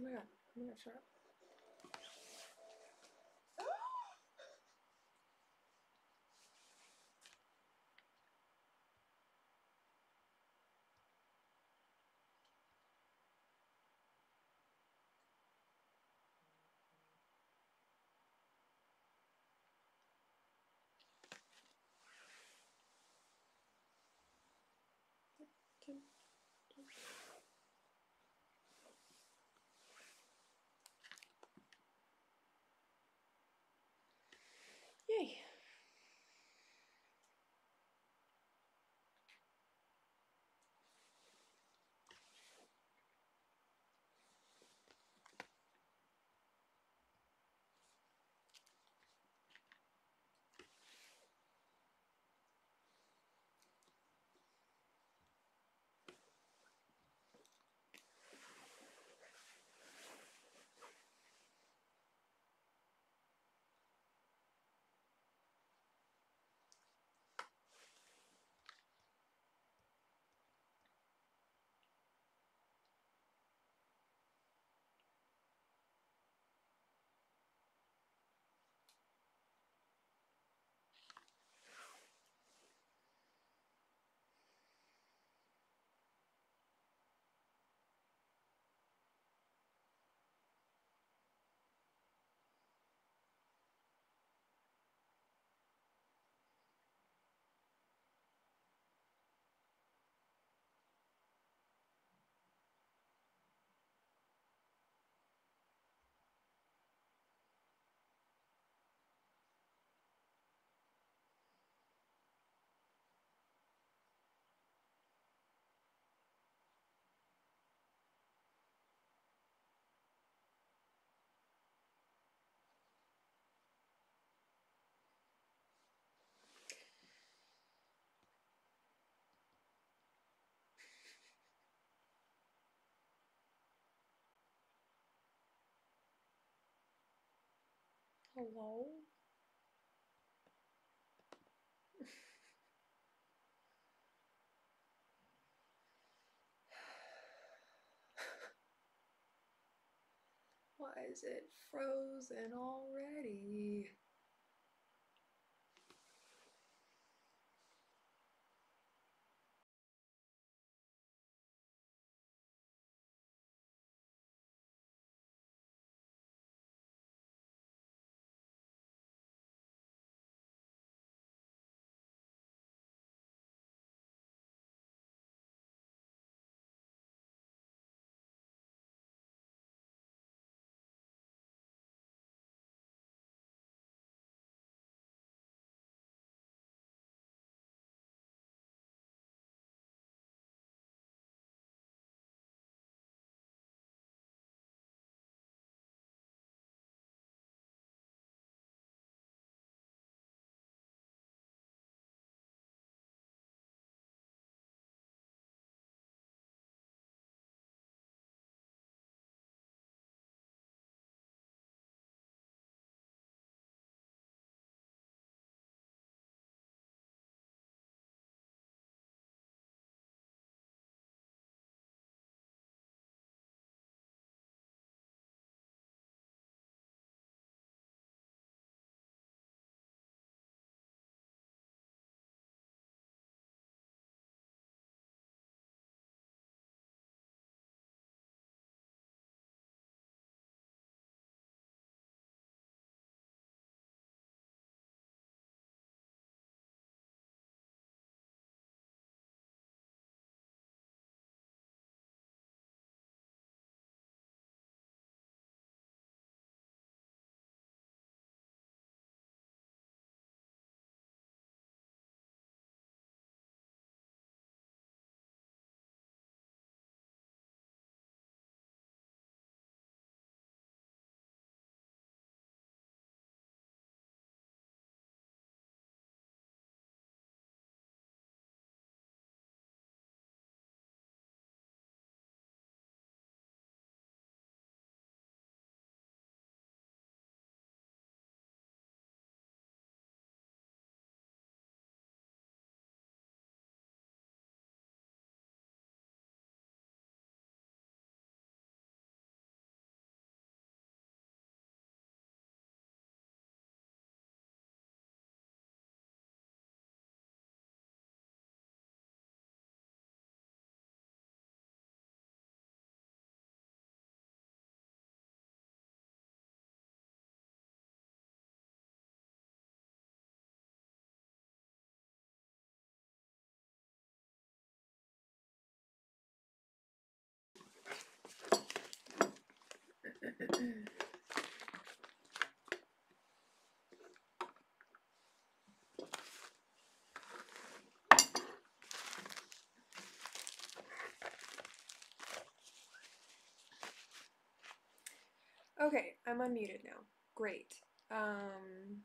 Oh my god. Oh my god, shut up. Can, can. Hello? Why is it frozen already? okay, I'm unmuted now. Great. Um,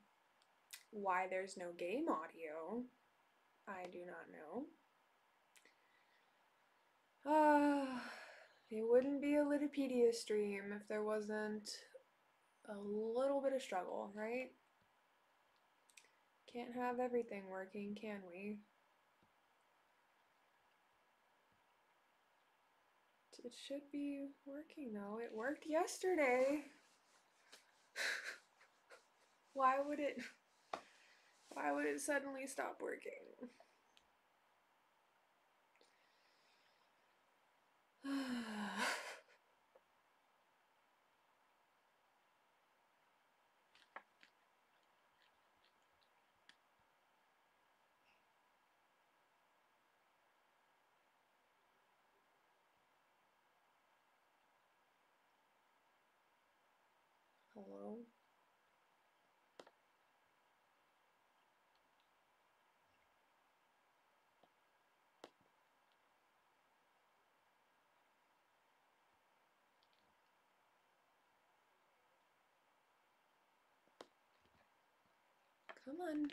why there's no game audio, I do not know. Uh, it wouldn't be a Lydipedia stream if there wasn't a little bit of struggle, right? Can't have everything working, can we? It should be working though. It worked yesterday. why would it why would it suddenly stop working? Hello? Come on.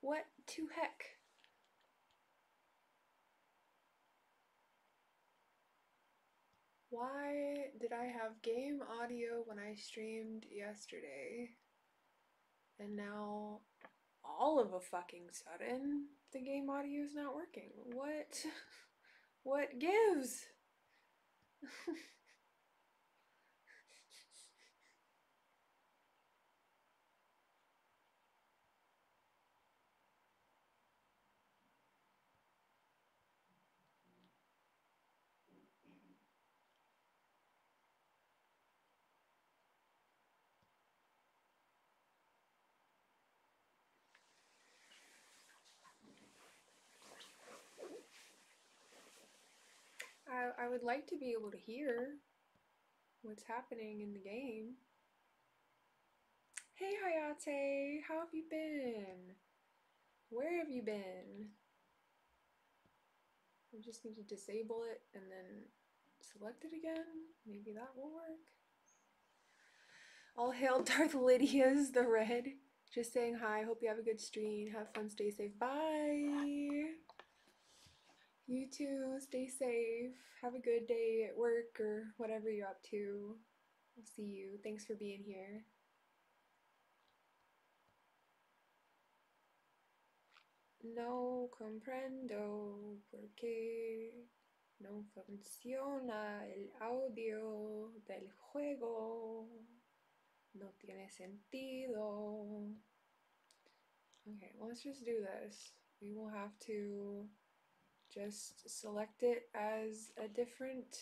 What to heck? Why did I have game audio when I streamed yesterday? And now all of a fucking sudden the game audio is not working. What what gives? I, I would like to be able to hear what's happening in the game. Hey Hayate, how have you been? Where have you been? I just need to disable it and then select it again. Maybe that will work. All hail Darth Lydia's the red. Just saying hi. Hope you have a good stream. Have fun. Stay safe. Bye. You too. Stay safe. Have a good day at work or whatever you're up to. I'll see you. Thanks for being here. No comprendo por qué no funciona el audio del juego. No tiene sentido. Okay, let's just do this. We will have to just select it as a different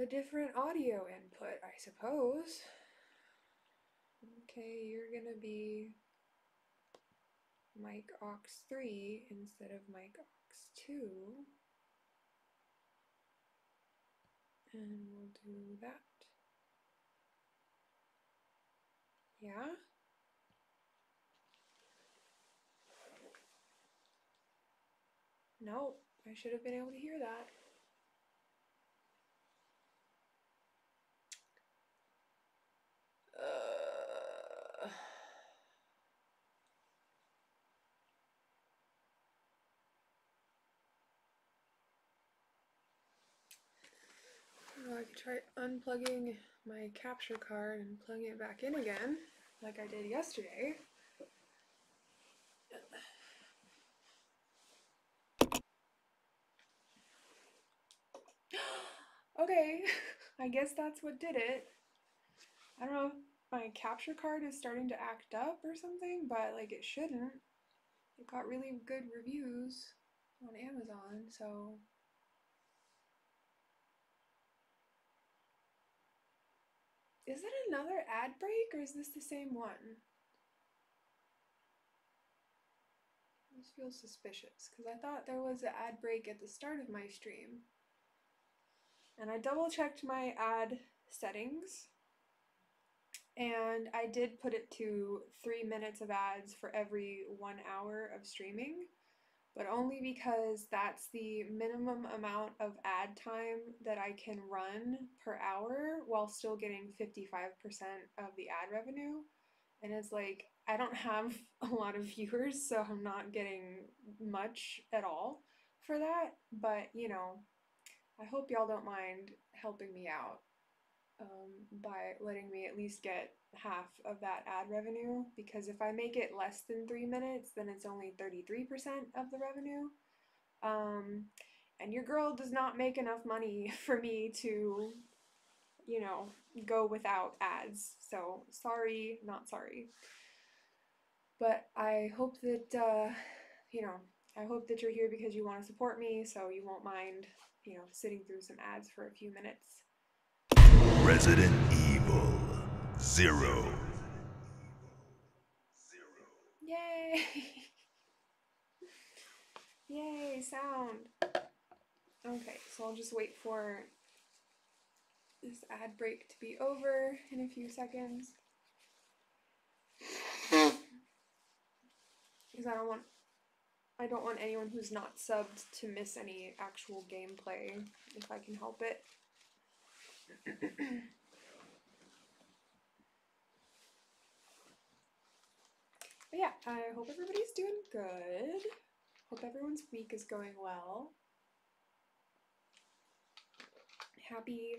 a different audio input, I suppose. Okay, you're gonna be mic aux 3 instead of mic aux 2. And we'll do that. Yeah? No, I should have been able to hear that. Uh, I could try unplugging my capture card and plugging it back in again, like I did yesterday. Okay, I guess that's what did it. I don't know my capture card is starting to act up or something, but like it shouldn't. It got really good reviews on Amazon, so Is that another ad break or is this the same one? This feels suspicious because I thought there was an ad break at the start of my stream. And I double checked my ad settings and I did put it to three minutes of ads for every one hour of streaming, but only because that's the minimum amount of ad time that I can run per hour while still getting 55% of the ad revenue. And it's like, I don't have a lot of viewers, so I'm not getting much at all for that. But, you know, I hope y'all don't mind helping me out um, by letting me at least get half of that ad revenue because if I make it less than three minutes, then it's only 33% of the revenue. Um, and your girl does not make enough money for me to, you know, go without ads. So sorry, not sorry. But I hope that, uh, you know, I hope that you're here because you want to support me, so you won't mind, you know, sitting through some ads for a few minutes. Resident Evil Zero. Yay! Yay, sound. Okay, so I'll just wait for this ad break to be over in a few seconds. Hmm. Because I don't want I don't want anyone who's not subbed to miss any actual gameplay if I can help it. But yeah, I hope everybody's doing good. Hope everyone's week is going well. Happy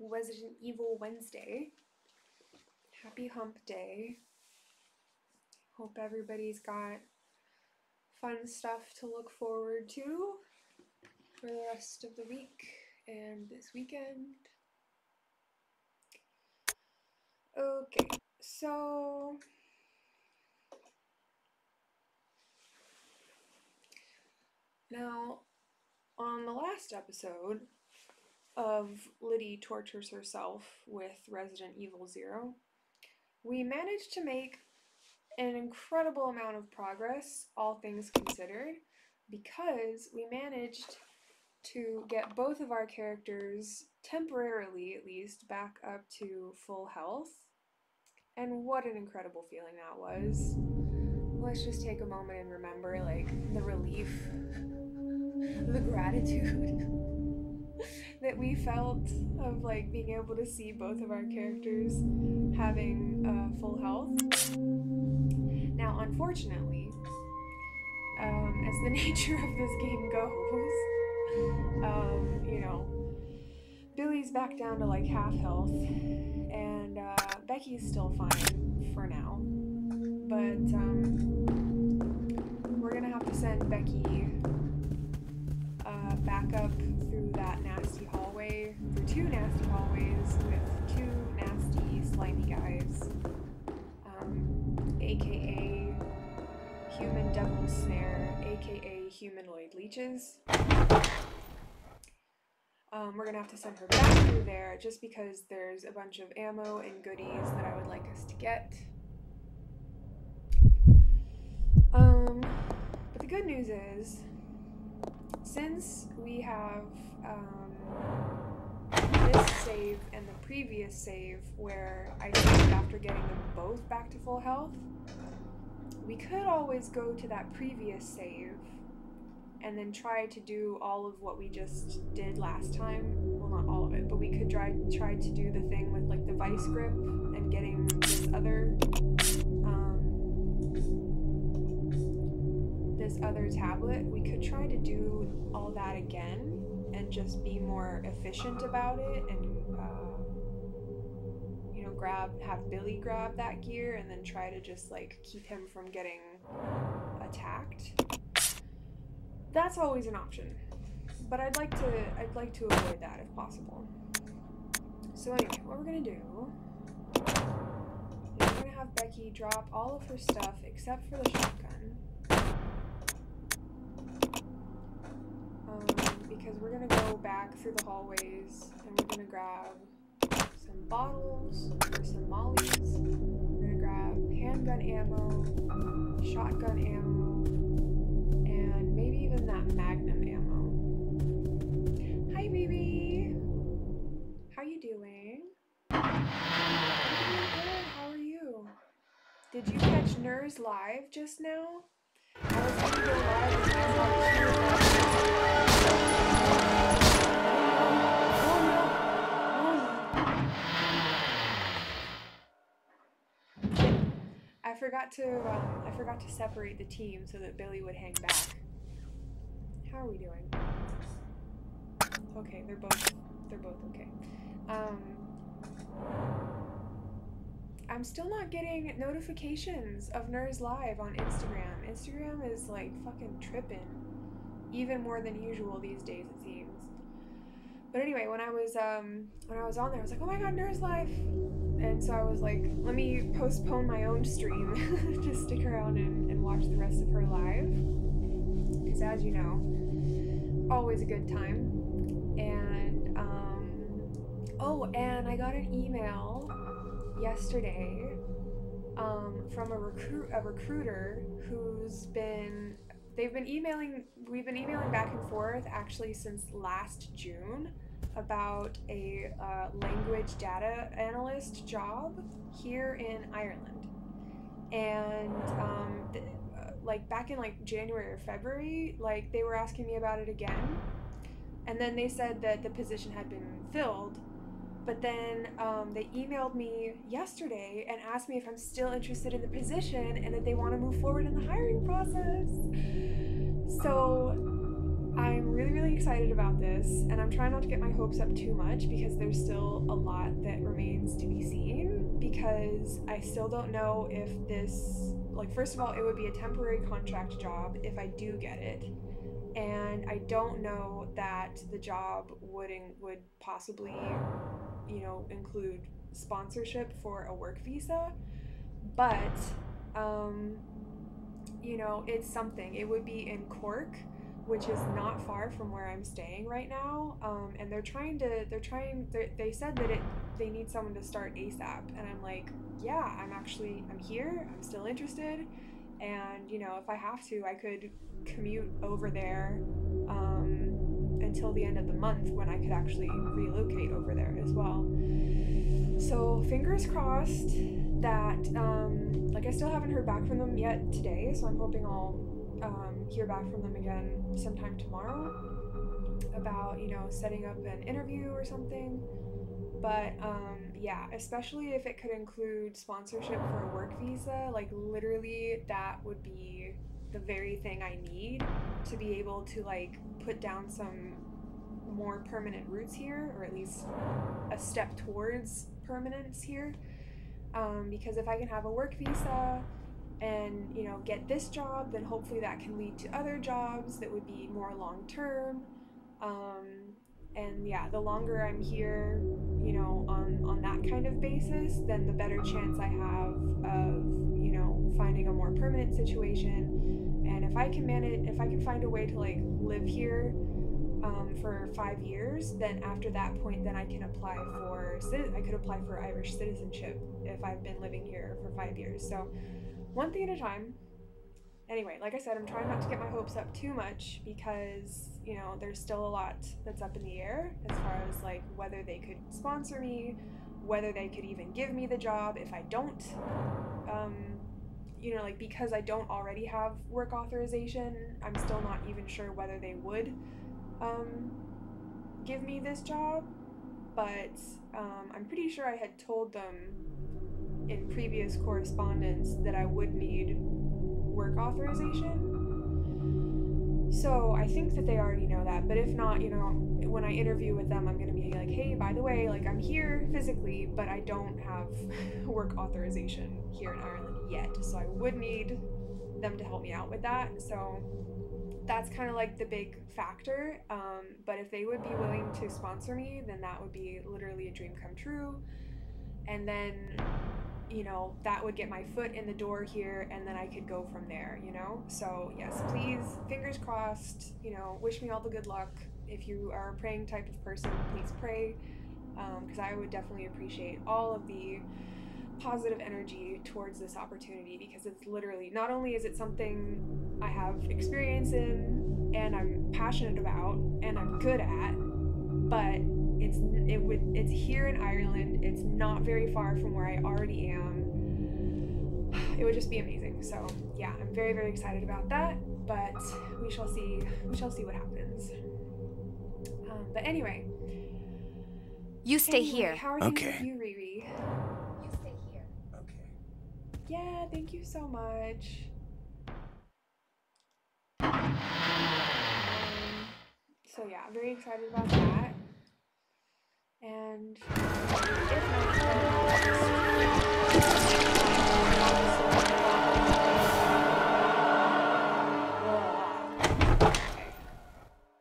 Resident Evil Wednesday. Happy Hump Day. Hope everybody's got fun stuff to look forward to for the rest of the week and this weekend. Okay, so now on the last episode of Liddy tortures herself with Resident Evil Zero, we managed to make an incredible amount of progress, all things considered, because we managed to get both of our characters, temporarily at least, back up to full health. And what an incredible feeling that was. Let's just take a moment and remember, like, the relief, the gratitude that we felt of, like, being able to see both of our characters having uh, full health. Now, unfortunately, um, as the nature of this game goes, um, you know, Billy's back down to like half health, and uh, Becky's still fine for now. But um, we're gonna have to send Becky uh, back up nasty hallway, through two nasty hallways with two nasty slimy guys, um, aka human devil snare, aka humanoid leeches. Um, we're gonna have to send her back through there just because there's a bunch of ammo and goodies that I would like us to get. Um, but the good news is, since we have um, this save and the previous save where I saved after getting them both back to full health, we could always go to that previous save and then try to do all of what we just did last time. Well, not all of it, but we could try try to do the thing with like the vice grip and getting this other um, this other tablet. We could try to do all that again and just be more efficient about it and uh, you know grab have Billy grab that gear and then try to just like keep him from getting attacked that's always an option. But I'd like to I'd like to avoid that if possible. So anyway, what we're gonna do is we're gonna have Becky drop all of her stuff except for the shotgun. Um, because we're gonna go back through the hallways and we're gonna grab some bottles or some mollies. We're gonna grab handgun ammo, shotgun ammo, and maybe even that magnum ammo. Hi, baby. How you doing? How are you? Did you catch Nurs live just now? I forgot to um, I forgot to separate the team so that Billy would hang back. How are we doing? Okay, they're both they're both okay. Um, I'm still not getting notifications of Nurs Live on Instagram. Instagram is like fucking tripping, even more than usual these days it seems. But anyway, when I was um when I was on there, I was like, oh my god, Nurs Live, and so I was like, let me postpone my own stream to stick around and, and watch the rest of her live, because as you know, always a good time. And um, oh, and I got an email yesterday um, from a recruit a recruiter who's been they've been emailing we've been emailing back and forth actually since last June about a uh, language data analyst job here in Ireland. And um, th- uh, like back in like January or February like they were asking me about it again. And then they said that the position had been filled but then um, they emailed me yesterday and asked me if I'm still interested in the position and that they want to move forward in the hiring process. So I'm really, really excited about this, and I'm trying not to get my hopes up too much because there's still a lot that remains to be seen. Because I still don't know if this, like, first of all, it would be a temporary contract job if I do get it and I don't know that the job would in, would possibly, you know, include sponsorship for a work visa, but um, you know, it's something. It would be in Cork, which is not far from where I'm staying right now, um, and they're trying to they're trying they they said that it they need someone to start ASAP, and I'm like, yeah, I'm actually I'm here, I'm still interested and you know if i have to i could commute over there um, until the end of the month when i could actually relocate over there as well. So fingers crossed that um, like i still haven't heard back from them yet today so i'm hoping i'll um, hear back from them again sometime tomorrow about you know setting up an interview or something. But um, yeah, especially if it could include sponsorship for a work visa, like literally that would be the very thing I need to be able to like put down some more permanent roots here, or at least a step towards permanence here. Um, because if I can have a work visa and you know get this job, then hopefully that can lead to other jobs that would be more long term. Um, and yeah the longer i'm here you know on on that kind of basis then the better chance i have of you know finding a more permanent situation. And if i can manage if i can find a way to like live here um, for five years then after that point then i can apply for i could apply for irish citizenship if i've been living here for five years. So one thing at a time anyway, like I said, I'm trying not to get my hopes up too much because, you know, there's still a lot that's up in the air as far as like whether they could sponsor me, whether they could even give me the job if I don't. Um, you know, like because I don't already have work authorization, I'm still not even sure whether they would um, give me this job. But um, I'm pretty sure I had told them in previous correspondence that I would need work authorization. So I think that they already know that, but if not, you know, when I interview with them, I'm going to be like, hey, by the way, like I'm here physically, but I don't have work authorization here in Ireland yet. So I would need them to help me out with that. So that's kind of like the big factor. Um, but if they would be willing to sponsor me, then that would be literally a dream come true. And then you know, that would get my foot in the door here and then I could go from there, you know? So, yes, please, fingers crossed, you know, wish me all the good luck. If you are a praying type of person, please pray. Um, because I would definitely appreciate all of the positive energy towards this opportunity because it's literally not only is it something I have experience in and I'm passionate about and I'm good at, but it's it would it's here in Ireland. It's not very far from where I already am. It would just be amazing. So yeah, I'm very very excited about that. But we shall see. We shall see what happens. Um, but anyway, You stay anyway, here. How are Okay. with you, Riri? You stay here. Okay. Yeah, thank you so much. Um, so yeah, I'm very excited about that. And.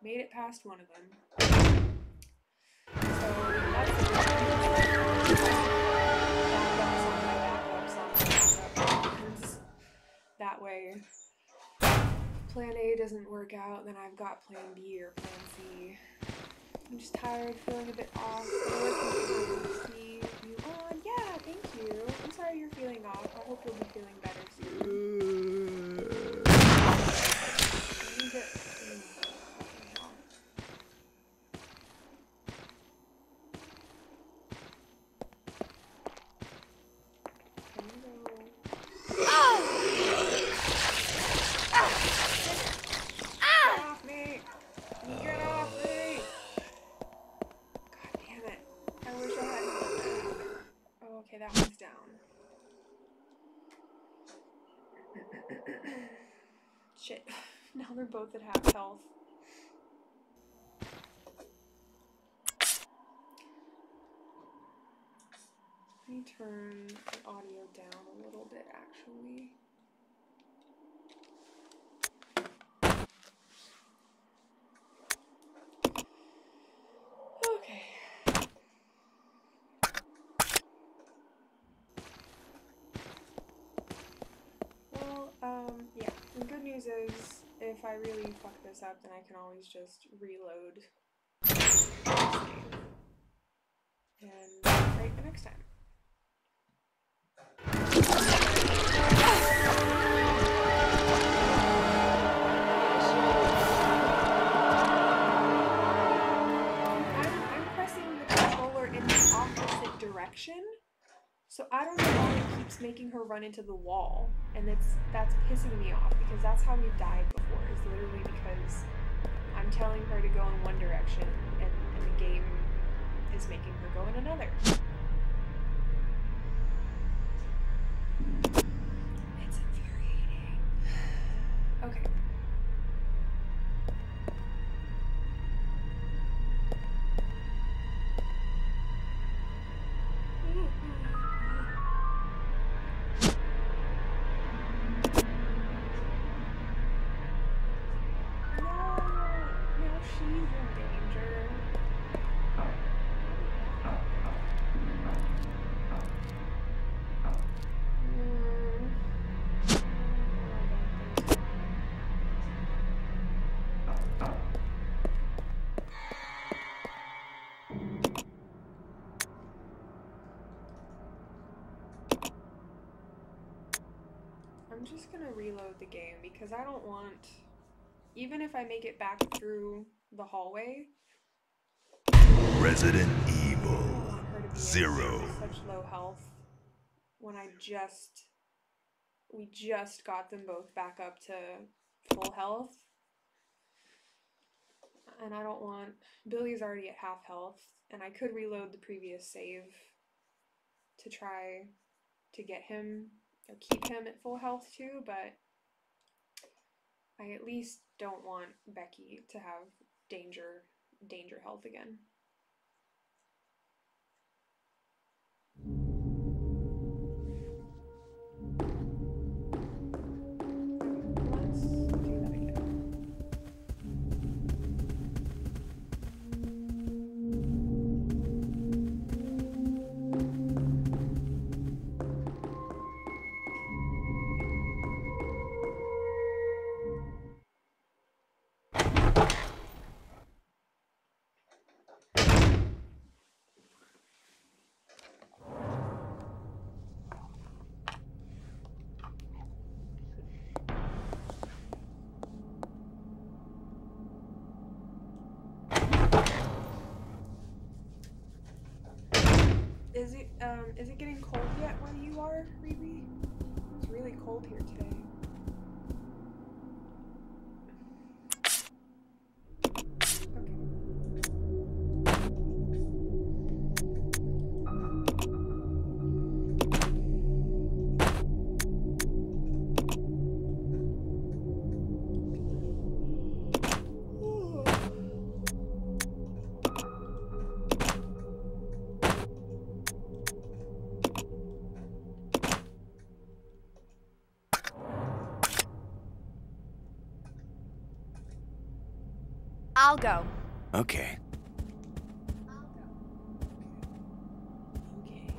Made it past one of them. That way, plan A doesn't work out, then I've got plan B or plan C. I'm just tired, feeling a bit off. see you on. Yeah, thank you. I'm sorry you're feeling off. I hope you'll be feeling better soon. You need to- mm, fucking hell. Can you go? Get off me! Get off me! God damn it. I wish I hadn't. Oh, okay, that one's down. Shit. Now they're both at half health. Let me turn the audio down a little bit actually. Okay. Well, um, yeah. The good news is, if I really fuck this up, then I can always just reload and right the next time. Making her run into the wall, and it's that's pissing me off because that's how we've died before. Is literally because I'm telling her to go in one direction, and, and the game is making her go in another. Just gonna reload the game because I don't want, even if I make it back through the hallway, Resident Evil want her to be in Zero. such low health when I just we just got them both back up to full health. And I don't want Billy's already at half health and I could reload the previous save to try to get him keep him at full health too, but I at least don't want Becky to have danger danger health again. Is it um is it getting cold yet where you are, Riri? It's really cold here today. I'll go. Okay. Okay.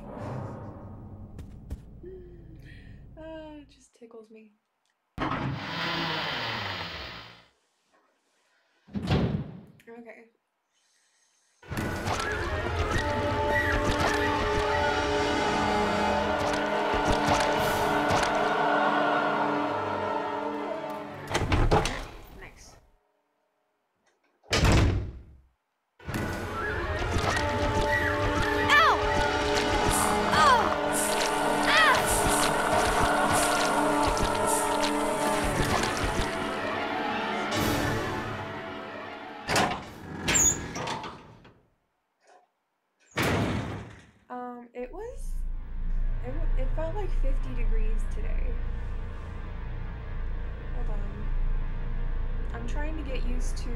Uh, it just tickles me. Okay. To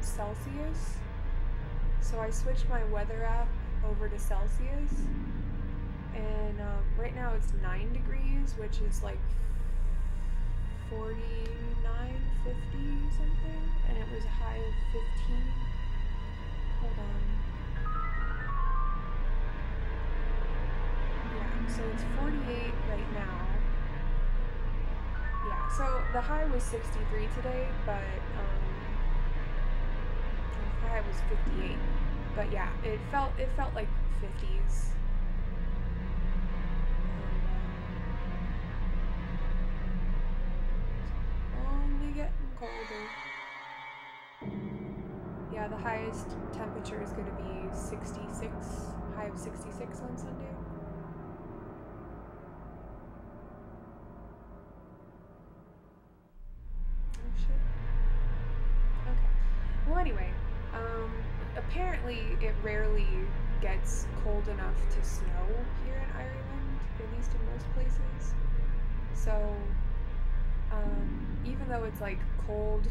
Celsius. So I switched my weather app over to Celsius. And um, right now it's 9 degrees, which is like 49, 50 something. And it was a high of 15. Hold on. Yeah, so it's 48 right now. Yeah, so the high was 63 today, but um, high was 58. But yeah, it felt it felt like 50s. Um, only getting colder. Yeah, the highest temperature is going to be 66, high of 66 on Sunday. Gets cold enough to snow here in Ireland, at least in most places. So, um, even though it's like cold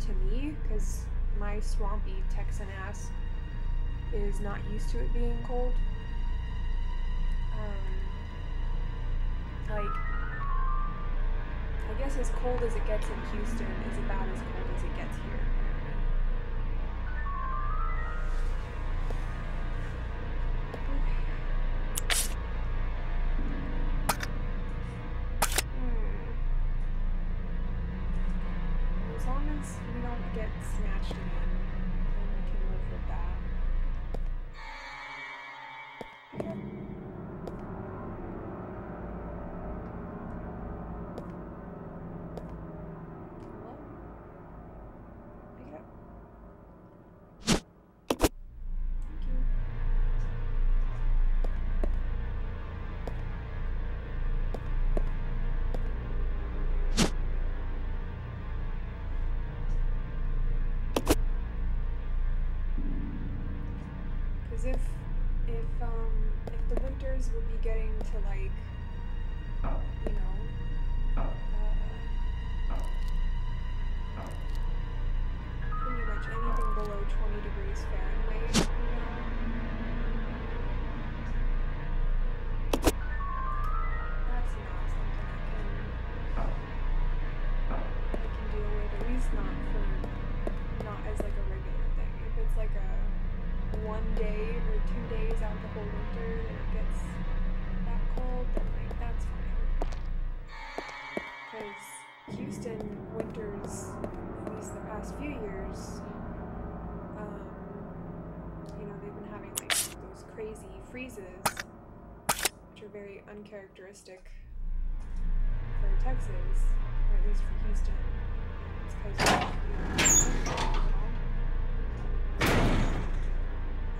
to me, because my swampy Texan ass is not used to it being cold, um, like, I guess as cold as it gets in Houston is about as cold as it gets here. The winters would be getting to like freezes, which are very uncharacteristic for Texas, or at least for Houston. It's because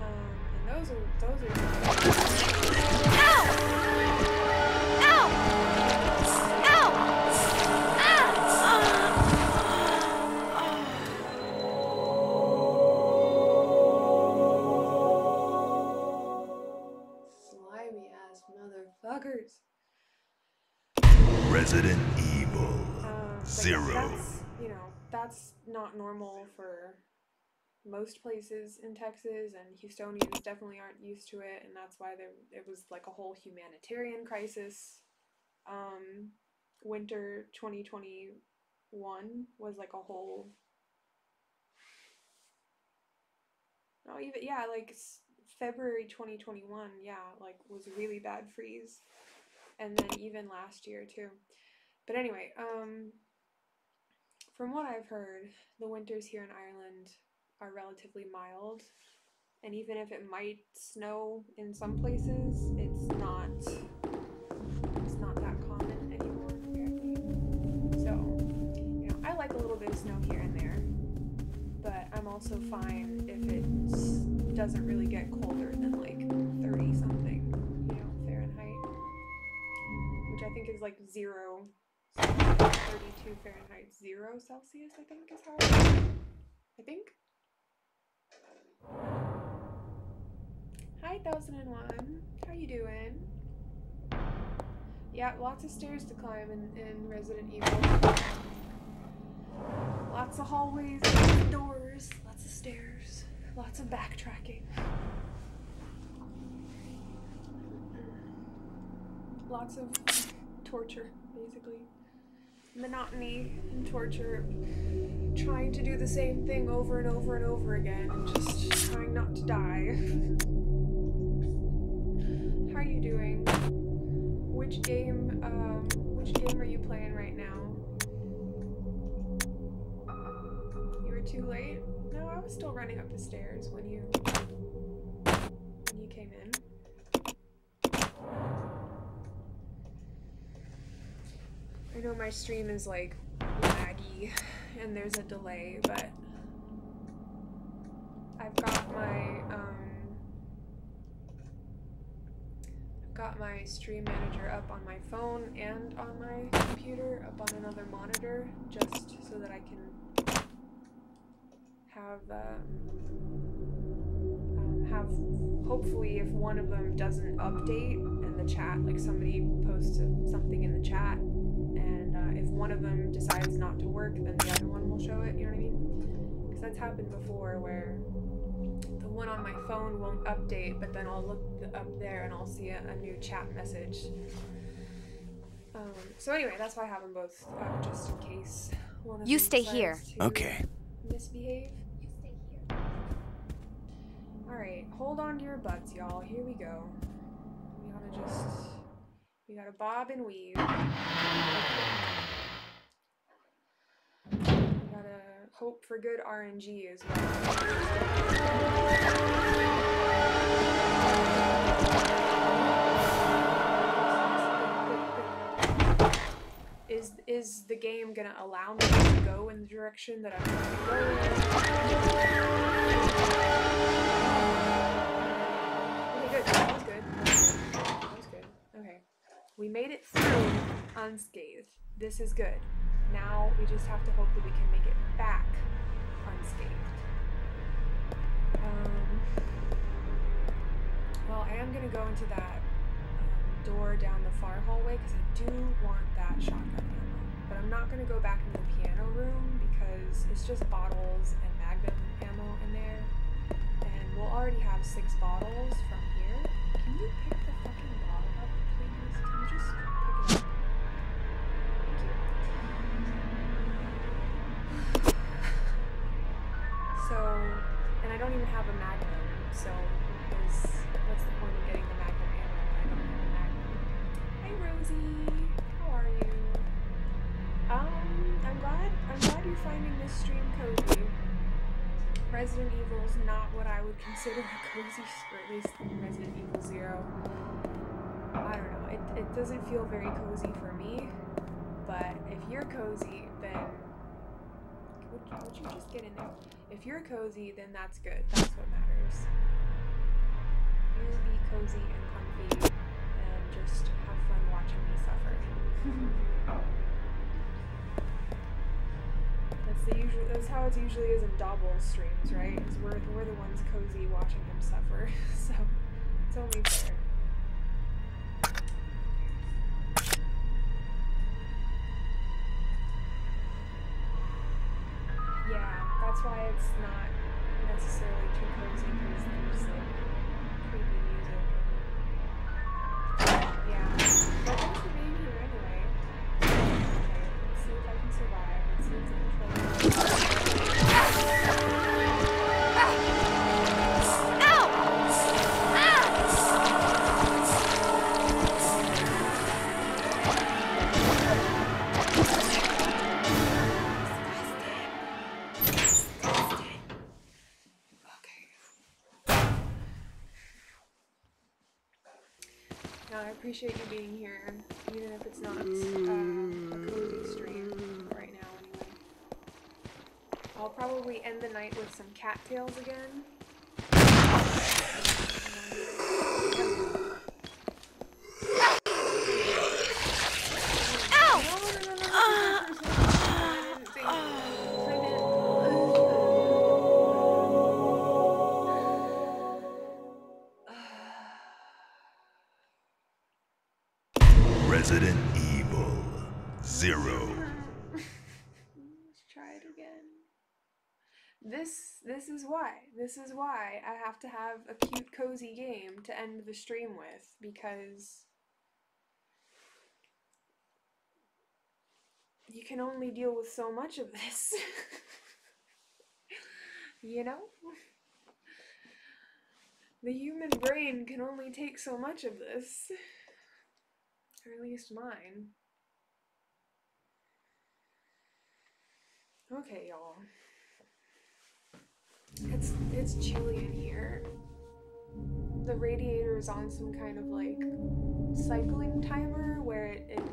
um, and those are those are not normal for most places in Texas, and Houstonians definitely aren't used to it, and that's why there it was like a whole humanitarian crisis. Um, winter 2021 was like a whole. Oh, even yeah, like February 2021, yeah, like was really bad freeze, and then even last year too. But anyway, um, from what I've heard, the winters here in Ireland are relatively mild, and even if it might snow in some places, it's not. It's not that common anymore, apparently. So, you know, I like a little bit of snow here and there, but I'm also fine if it doesn't really get colder than like 30 something, you know, Fahrenheit, which I think is like zero 32 Fahrenheit, 0 Celsius, I think is how I think. Hi, 1001. How you doing? Yeah, lots of stairs to climb in, in Resident Evil. Lots of hallways, lots of doors, lots of stairs, lots of backtracking. Lots of torture, basically monotony and torture trying to do the same thing over and over and over again and just trying not to die. How are you doing? Which game um which game are you playing right now? You were too late? No i was still running up the stairs when you when you came in I know my stream is like laggy and there's a delay, but I've got my um I've got my stream manager up on my phone and on my computer up on another monitor just so that I can have um, um, have hopefully if one of them doesn't update in the chat like somebody posts something in the chat if one of them decides not to work, then the other one will show it. You know what I mean? Because that's happened before, where the one on my phone won't update, but then I'll look up there and I'll see a, a new chat message. Um, so anyway, that's why I have them both up, just in case one of You them stay here. decides to Okay. Misbehave. All right, hold on to your butts, y'all. Here we go. We gotta just. We got a bob and weave. We gotta hope for good RNG as well. Is is the game gonna allow me to go in the direction that I'm trying to go in? Okay, good. That was good. That was good. Okay. We made it through unscathed. This is good. Now we just have to hope that we can make it back unscathed. Um, well, I am gonna go into that um, door down the far hallway because I do want that shotgun ammo. But I'm not gonna go back into the piano room because it's just bottles and magnum ammo in there. And we'll already have six bottles from here. Can you pick just pick it up? Thank you. So, and I don't even have a magnum, so what's the point of getting the magnum ammo when I don't have a magnum? Hi Rosie, how are you? Um, I'm glad, I'm glad you're finding this stream cozy. Resident Evil is not what I would consider a cozy, or at least Resident Evil Zero. I don't know, it, it doesn't feel very cozy for me, but if you're cozy, then would, would you just get in there? If you're cozy, then that's good. That's what matters. You be cozy and comfy and just have fun watching me suffer. that's the usual. That's how it usually is in Dobble's streams, right? Is we're we're the ones cozy watching him suffer, so it's only fair. That's why it's not necessarily too cozy because there's like appreciate you being here, even if it's not uh, a cozy stream right now, anyway. I'll probably end the night with some cattails again. This is why I have to have a cute cozy game to end the stream with because you can only deal with so much of this. you know? The human brain can only take so much of this. Or at least mine. Okay, y'all. It's it's chilly in here. The radiator is on some kind of like cycling timer where it, it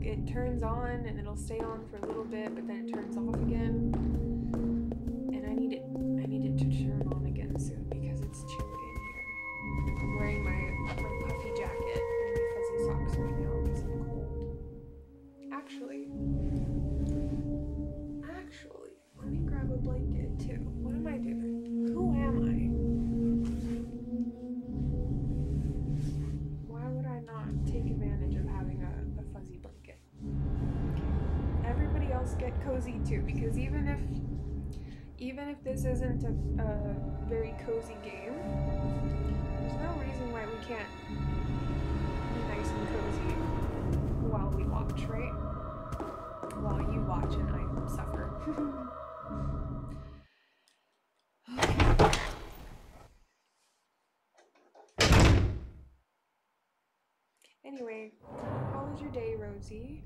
it turns on and it'll stay on for a little bit, but then it turns off again. And I need it I need it to turn on again soon because it's chilly in here. I'm wearing my, my puffy jacket and my fuzzy socks right now because I'm cold. Actually, Actually, cozy too, because even if even if this isn't a, a very cozy game, there's no reason why we can't be nice and cozy while we watch, right? while you watch and I suffer. Anyway, how was your day, Rosie?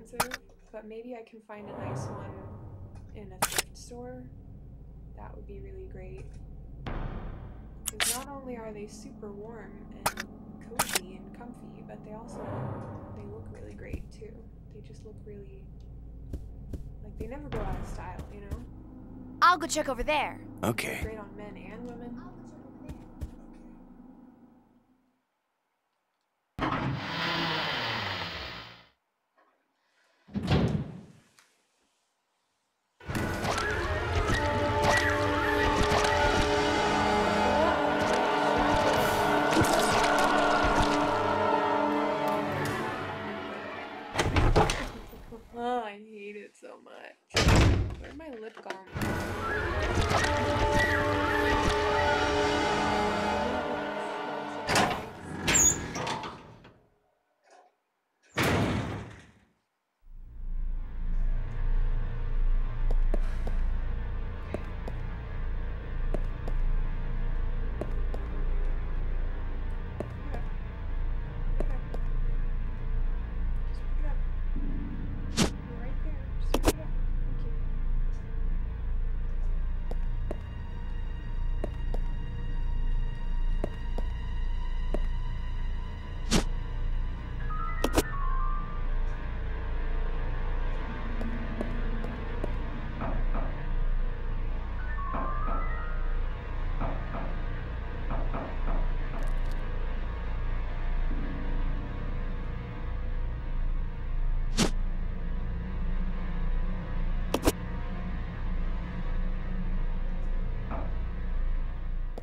Expensive. But maybe I can find a nice one in a thrift store. That would be really great. Because not only are they super warm and cozy and comfy, but they also they look really great too. They just look really like they never go out of style, you know? I'll go check over there. Okay. Great on men and women. Oh,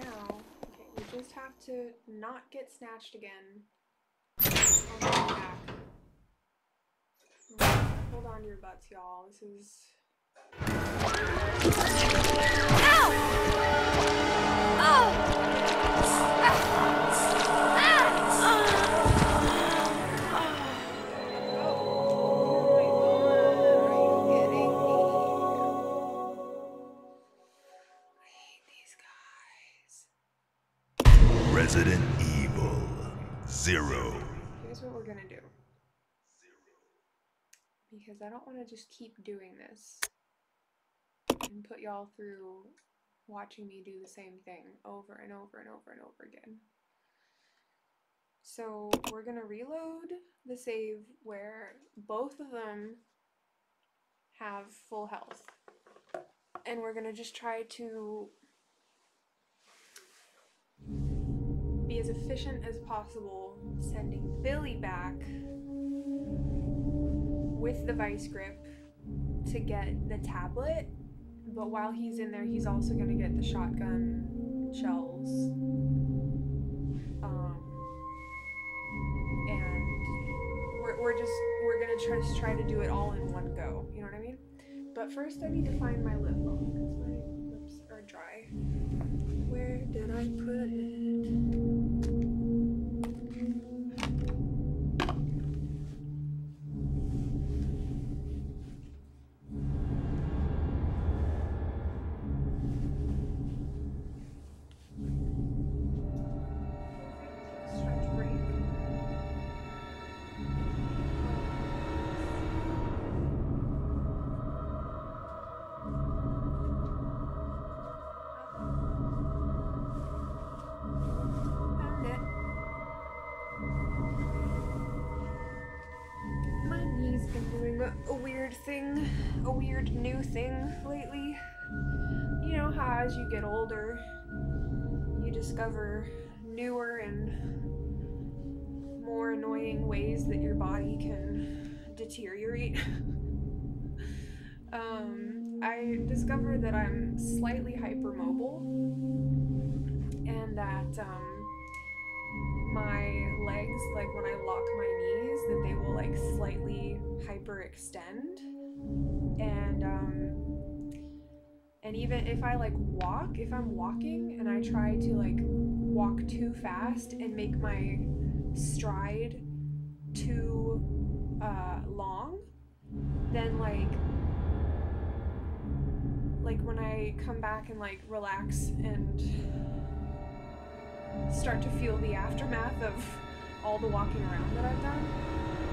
Now, okay, we just have to not get snatched again. Hold on to your butts, y'all. This is. Ow! Oh Because I don't want to just keep doing this and put y'all through watching me do the same thing over and over and over and over again. So we're gonna reload the save where both of them have full health. And we're gonna just try to be as efficient as possible, sending Billy back with the vice grip to get the tablet. But while he's in there, he's also gonna get the shotgun shells. Um, and we're, we're just we're gonna try to try to do it all in one go. You know what I mean? But first, I need to find my lip balm because my lips are dry. Where did I put it? Thing, a weird new thing lately. You know how as you get older, you discover newer and more annoying ways that your body can deteriorate. um, I discovered that I'm slightly hypermobile and that um, my legs, like when I lock my knees, that they will like slightly hyperextend. And um, and even if I like walk, if I'm walking and I try to like walk too fast and make my stride too uh, long, then like like when I come back and like relax and start to feel the aftermath of all the walking around that I've done,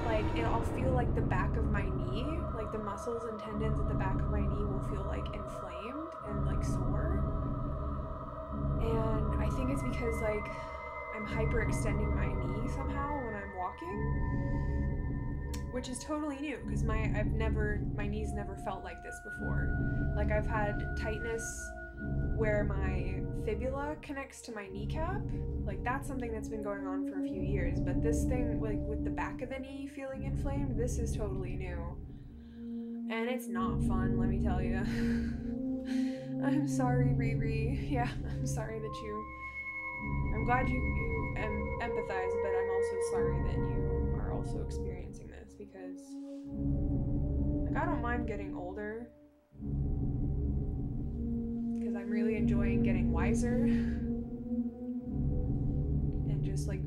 like it'll feel like the back of my knee, like the muscles and tendons at the back of my knee will feel like inflamed and like sore. And I think it's because like I'm hyperextending my knee somehow when I'm walking. which is totally new because my I've never my knees never felt like this before. Like I've had tightness where my fibula connects to my kneecap. Like that's something that's been going on for a few years, but this thing like with the back of the knee feeling inflamed, this is totally new. And it's not fun, let me tell you. I'm sorry, Riri. Yeah, I'm sorry that you I'm glad you, you em- empathize, but I'm also sorry that you are also experiencing this because, like, I don't mind getting older I'm really enjoying getting wiser and just like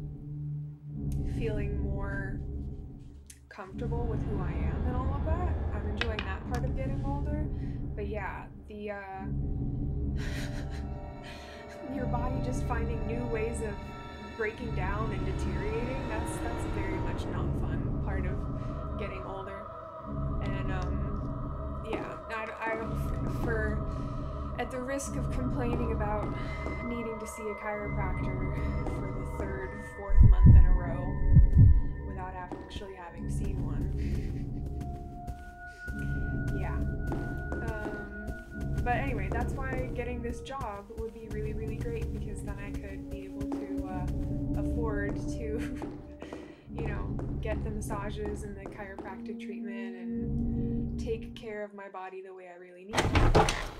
feeling more comfortable with who I am and all of that. I'm enjoying that part of getting older, but yeah, the uh, your body just finding new ways of breaking down and deteriorating that's that's very much not fun part of getting older and um yeah I, I for at the risk of complaining about needing to see a chiropractor for the third fourth month in a row without actually having seen one yeah um but anyway, that's why getting this job would be really, really great because then I could be able to uh, afford to, you know, get the massages and the chiropractic treatment and take care of my body the way I really need.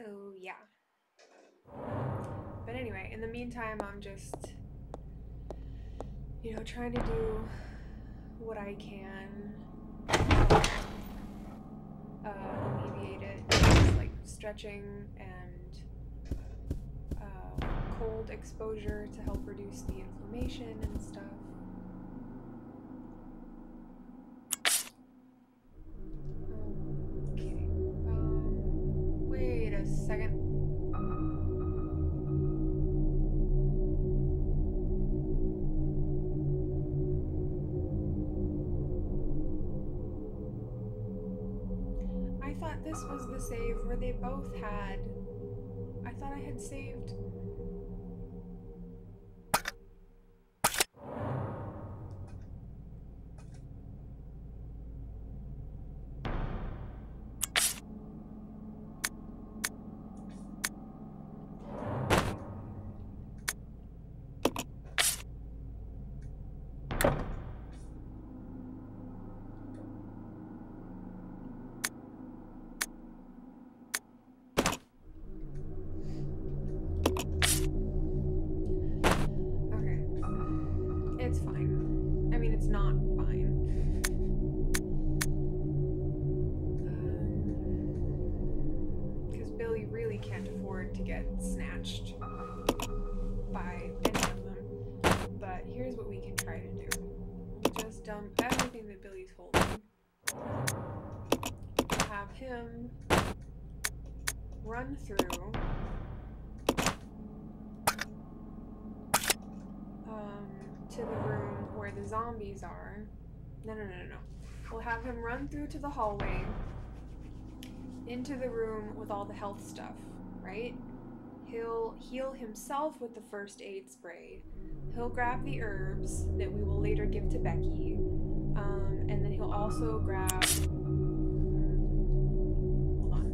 So, yeah. But anyway, in the meantime, I'm just, you know, trying to do what I can uh, alleviate it, just like stretching and uh, cold exposure to help reduce the inflammation and stuff. This was the save where they both had. I thought I had saved. The zombies are. No, no, no, no, no. We'll have him run through to the hallway, into the room with all the health stuff, right? He'll heal himself with the first aid spray. He'll grab the herbs that we will later give to Becky. Um, and then he'll also grab. Hold on.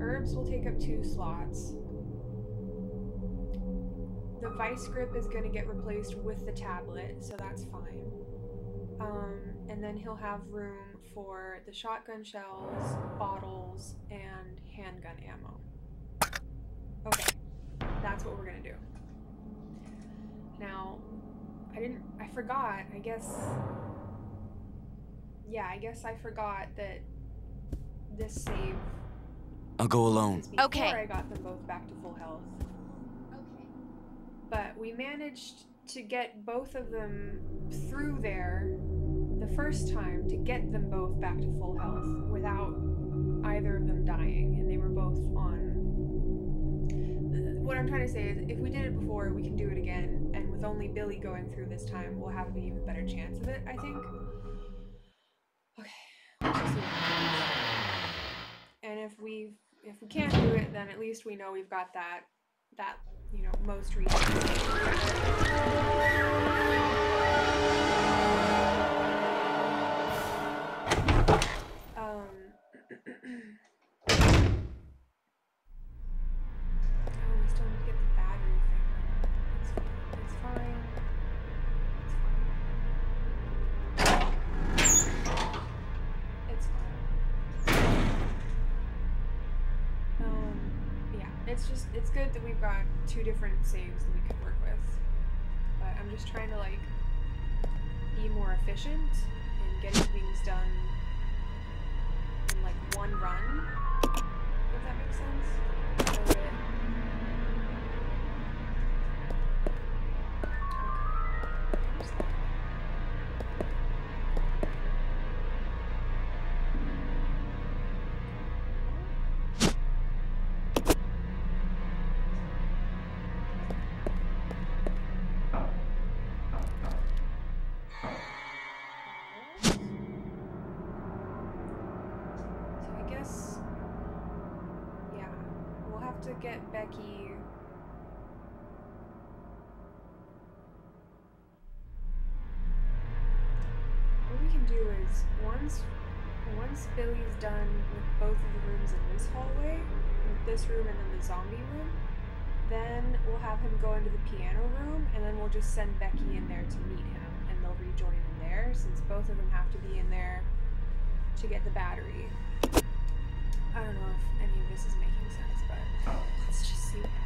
Herbs will take up two slots vice grip is going to get replaced with the tablet, so that's fine. Um, and then he'll have room for the shotgun shells, bottles, and handgun ammo. Okay, that's what we're going to do. Now, I didn't, I forgot, I guess. Yeah, I guess I forgot that this save I'll go alone. Okay. I got them both back to full health. But we managed to get both of them through there the first time to get them both back to full health without either of them dying, and they were both on. What I'm trying to say is, if we did it before, we can do it again, and with only Billy going through this time, we'll have an even better chance of it, I think. Okay. And if we if we can't do it, then at least we know we've got that that you know most recent. Um. good that we've got two different saves that we can work with. But I'm just trying to like be more efficient in getting things done in like one run. If that makes sense. So that- get Becky. What we can do is once once Billy's done with both of the rooms in this hallway, with this room and then the zombie room, then we'll have him go into the piano room and then we'll just send Becky in there to meet him and they'll rejoin in there since both of them have to be in there to get the battery. I don't know if any of this is making sense, but let's just see what happens.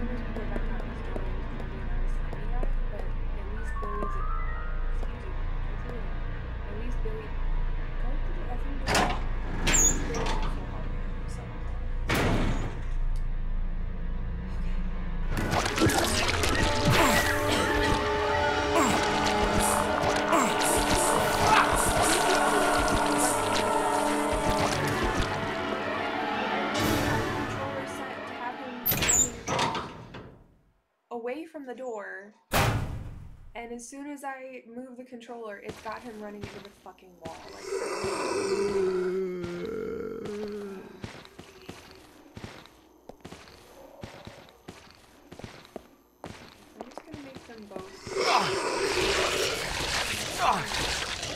Thank you. From the door, and as soon as I move the controller, it's got him running into the fucking wall. Like, I'm just gonna make them both.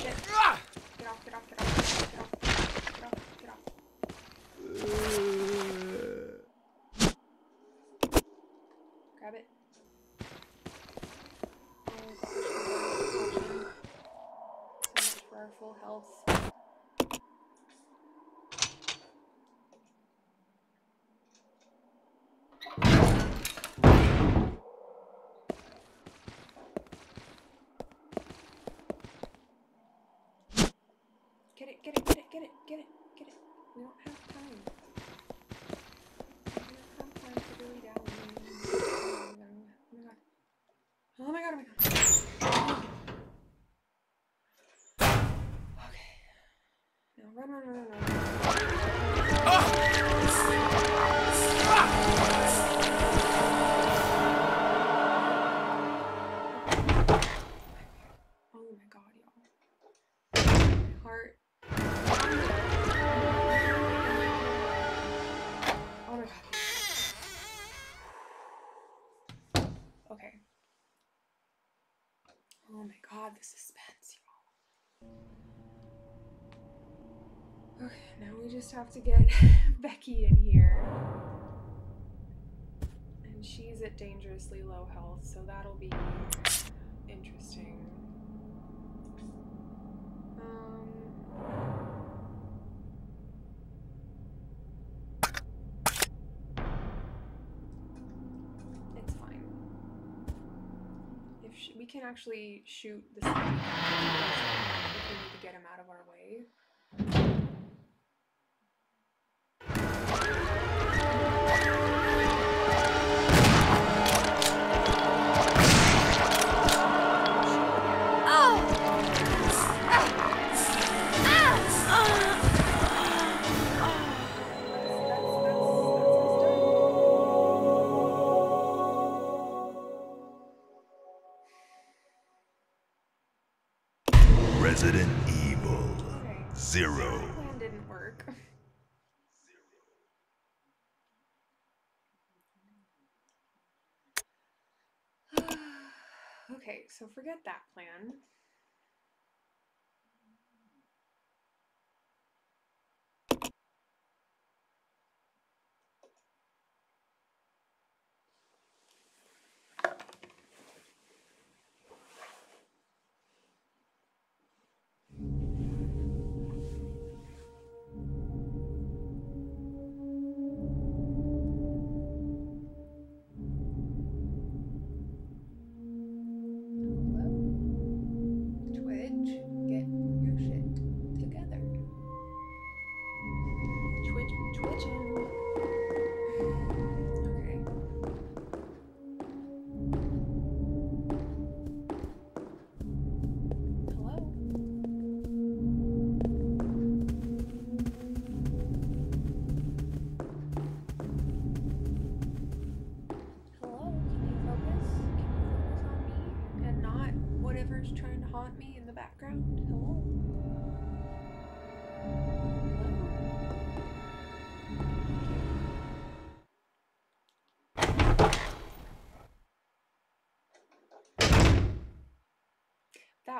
Shit. Get off, get off, get off, get off, get off, get off, get off. Grab it. Oh gosh, we got a potion. So much for our full health. Get it, get it, get it, get it, get it, get it. We don't have time. We don't have time to dilly dally. Have to get Becky in here. And she's at dangerously low health, so that'll be interesting. Um. It's fine. If we can actually shoot the if we need to get him out of our way. Okay, so forget that plan.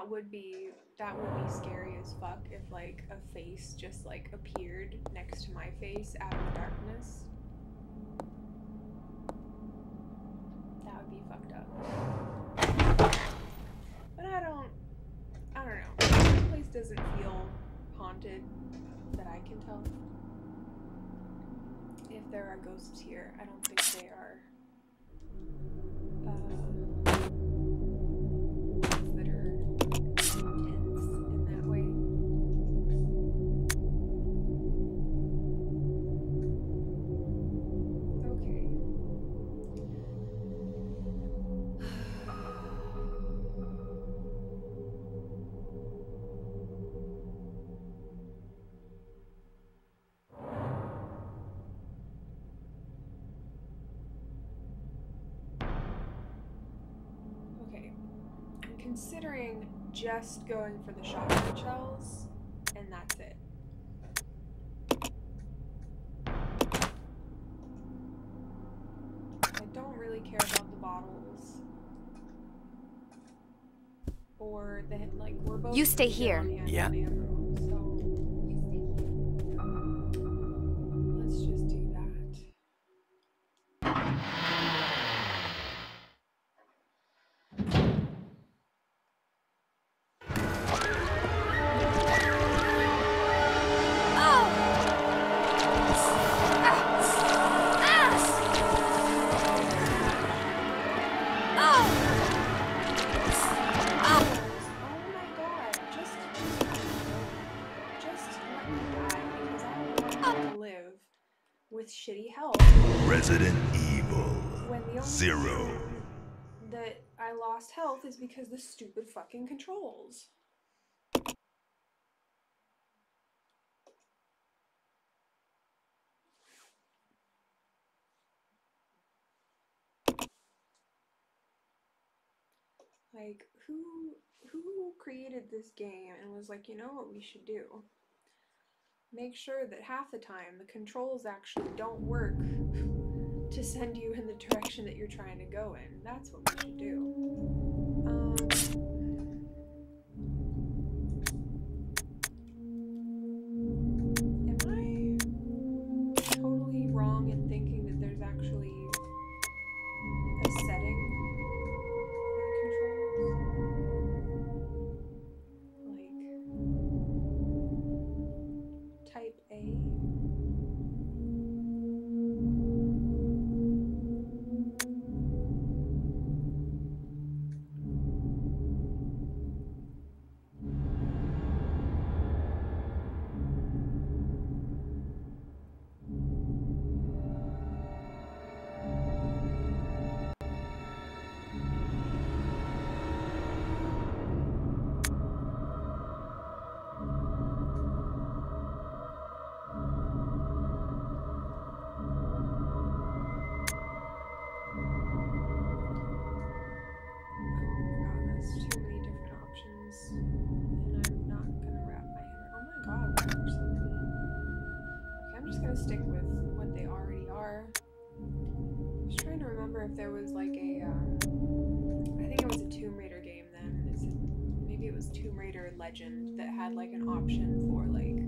That would be that would be scary as fuck if like a face just like appeared next to my face out of the darkness. That would be fucked up. But I don't I don't know. This place doesn't feel haunted that I can tell. If there are ghosts here, I don't think considering just going for the shotgun shells, and that's it. I don't really care about the bottles. Or the like we're both You stay here. on hand Yeah. Fucking controls. Like who who created this game and was like, you know what we should do? Make sure that half the time the controls actually don't work to send you in the direction that you're trying to go in. That's what we should do. Um, option for like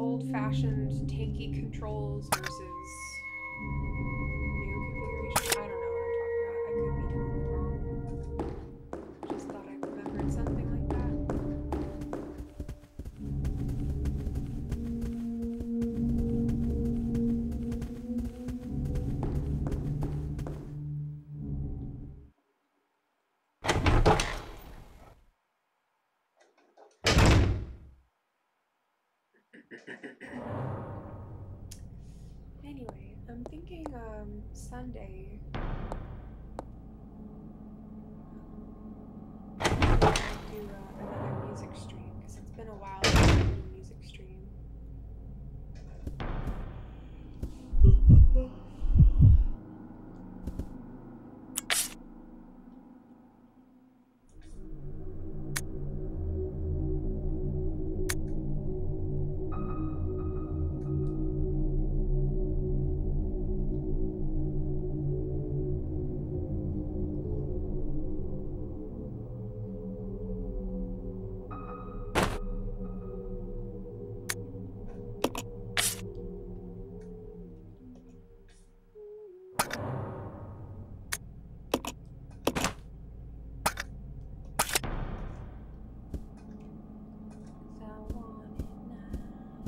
old-fashioned tanky controls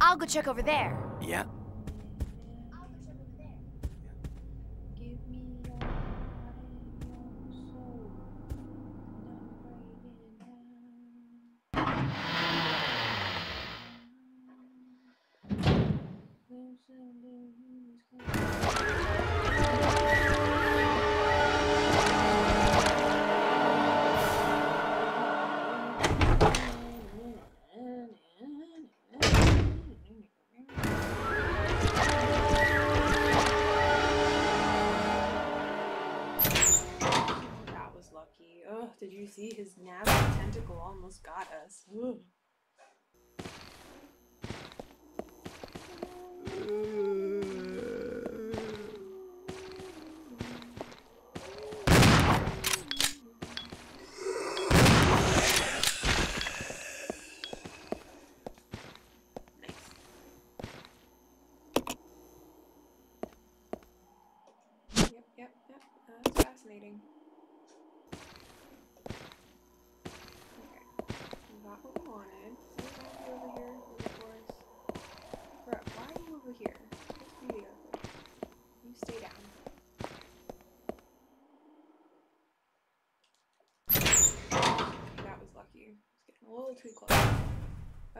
I'll go check over there. Yeah.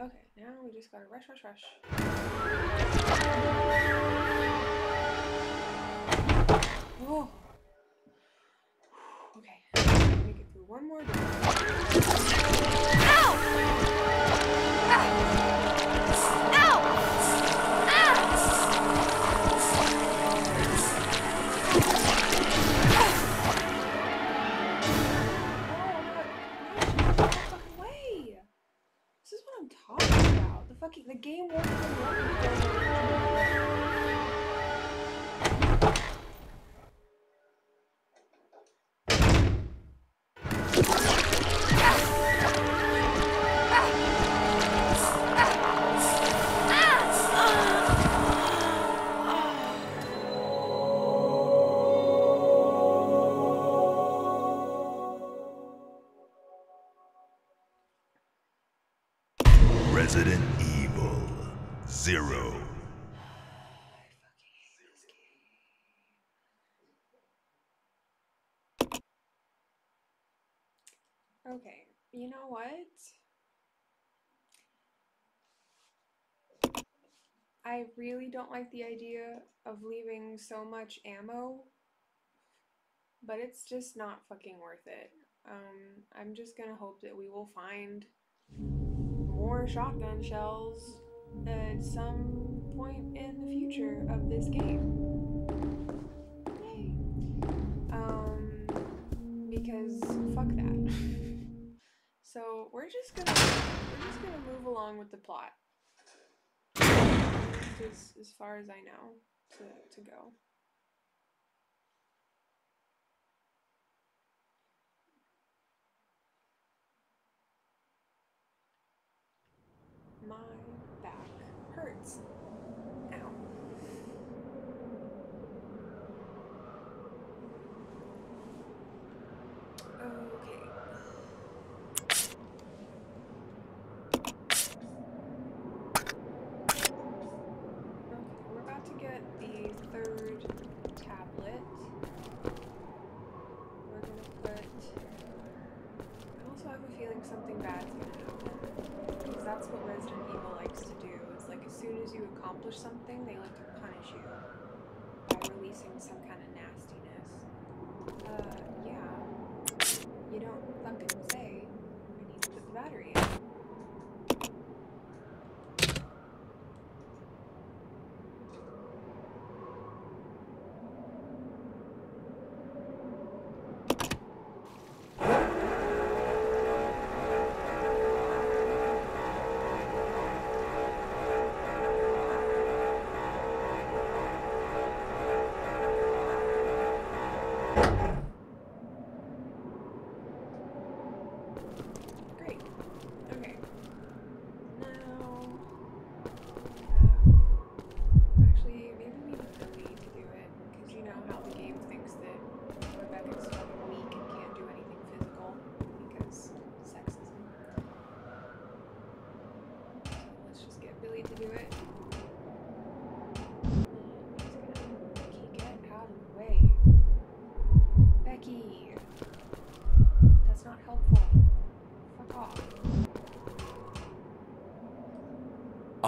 Okay, now we just gotta rush, rush, rush. Okay. Through one more. What? I really don't like the idea of leaving so much ammo, but it's just not fucking worth it. Um, I'm just gonna hope that we will find more shotgun shells at some point in the future of this game. Yay. Um, because fuck that. so we're just gonna we're just gonna move along with the plot. As, as far as I know to, to go.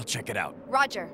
I'll check it out. Roger.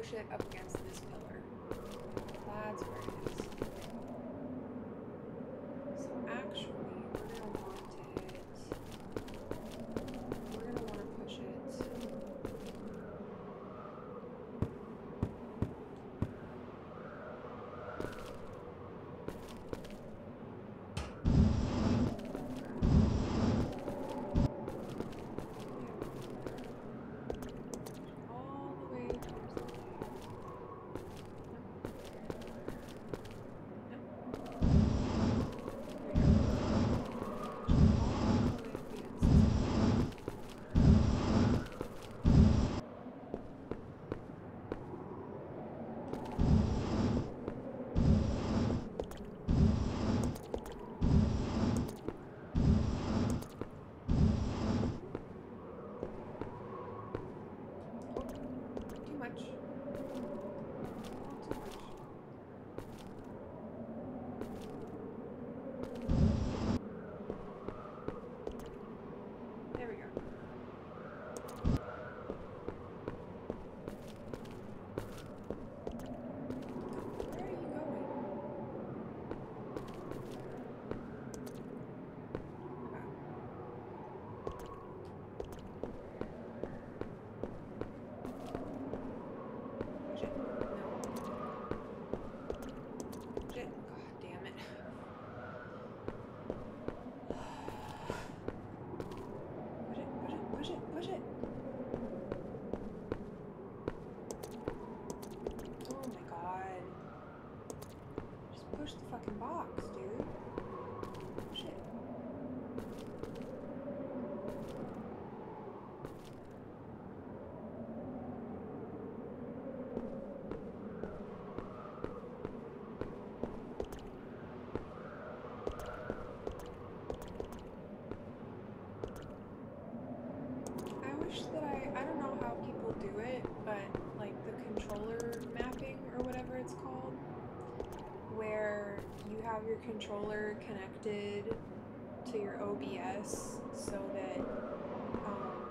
push it up against this pillar. That's where fucking box. have your controller connected to your OBS so that um,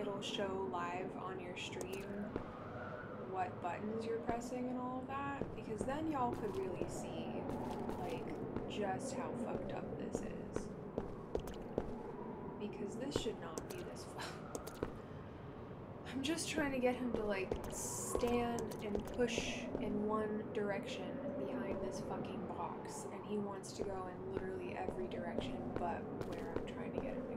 it'll show live on your stream what buttons you're pressing and all of that because then y'all could really see like just how fucked up this is. Because this should not be this fucked I'm just trying to get him to like stand and push in one direction in this fucking box and he wants to go in literally every direction but where I'm trying to get him.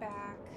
back.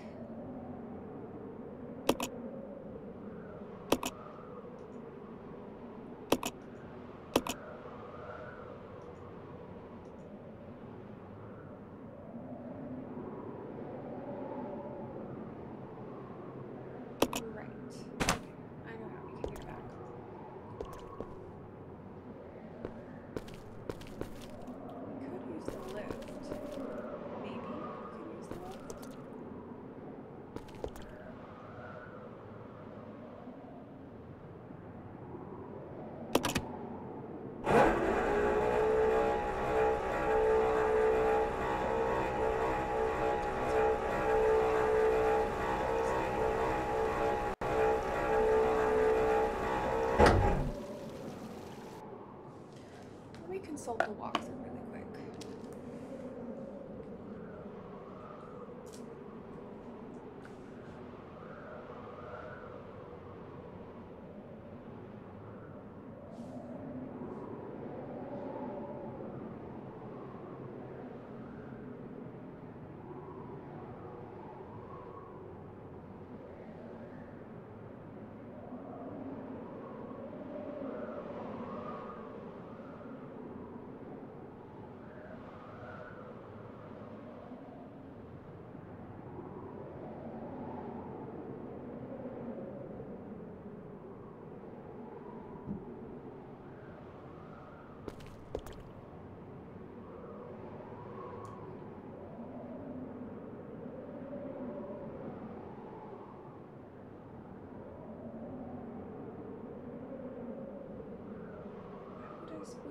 sold the walk. was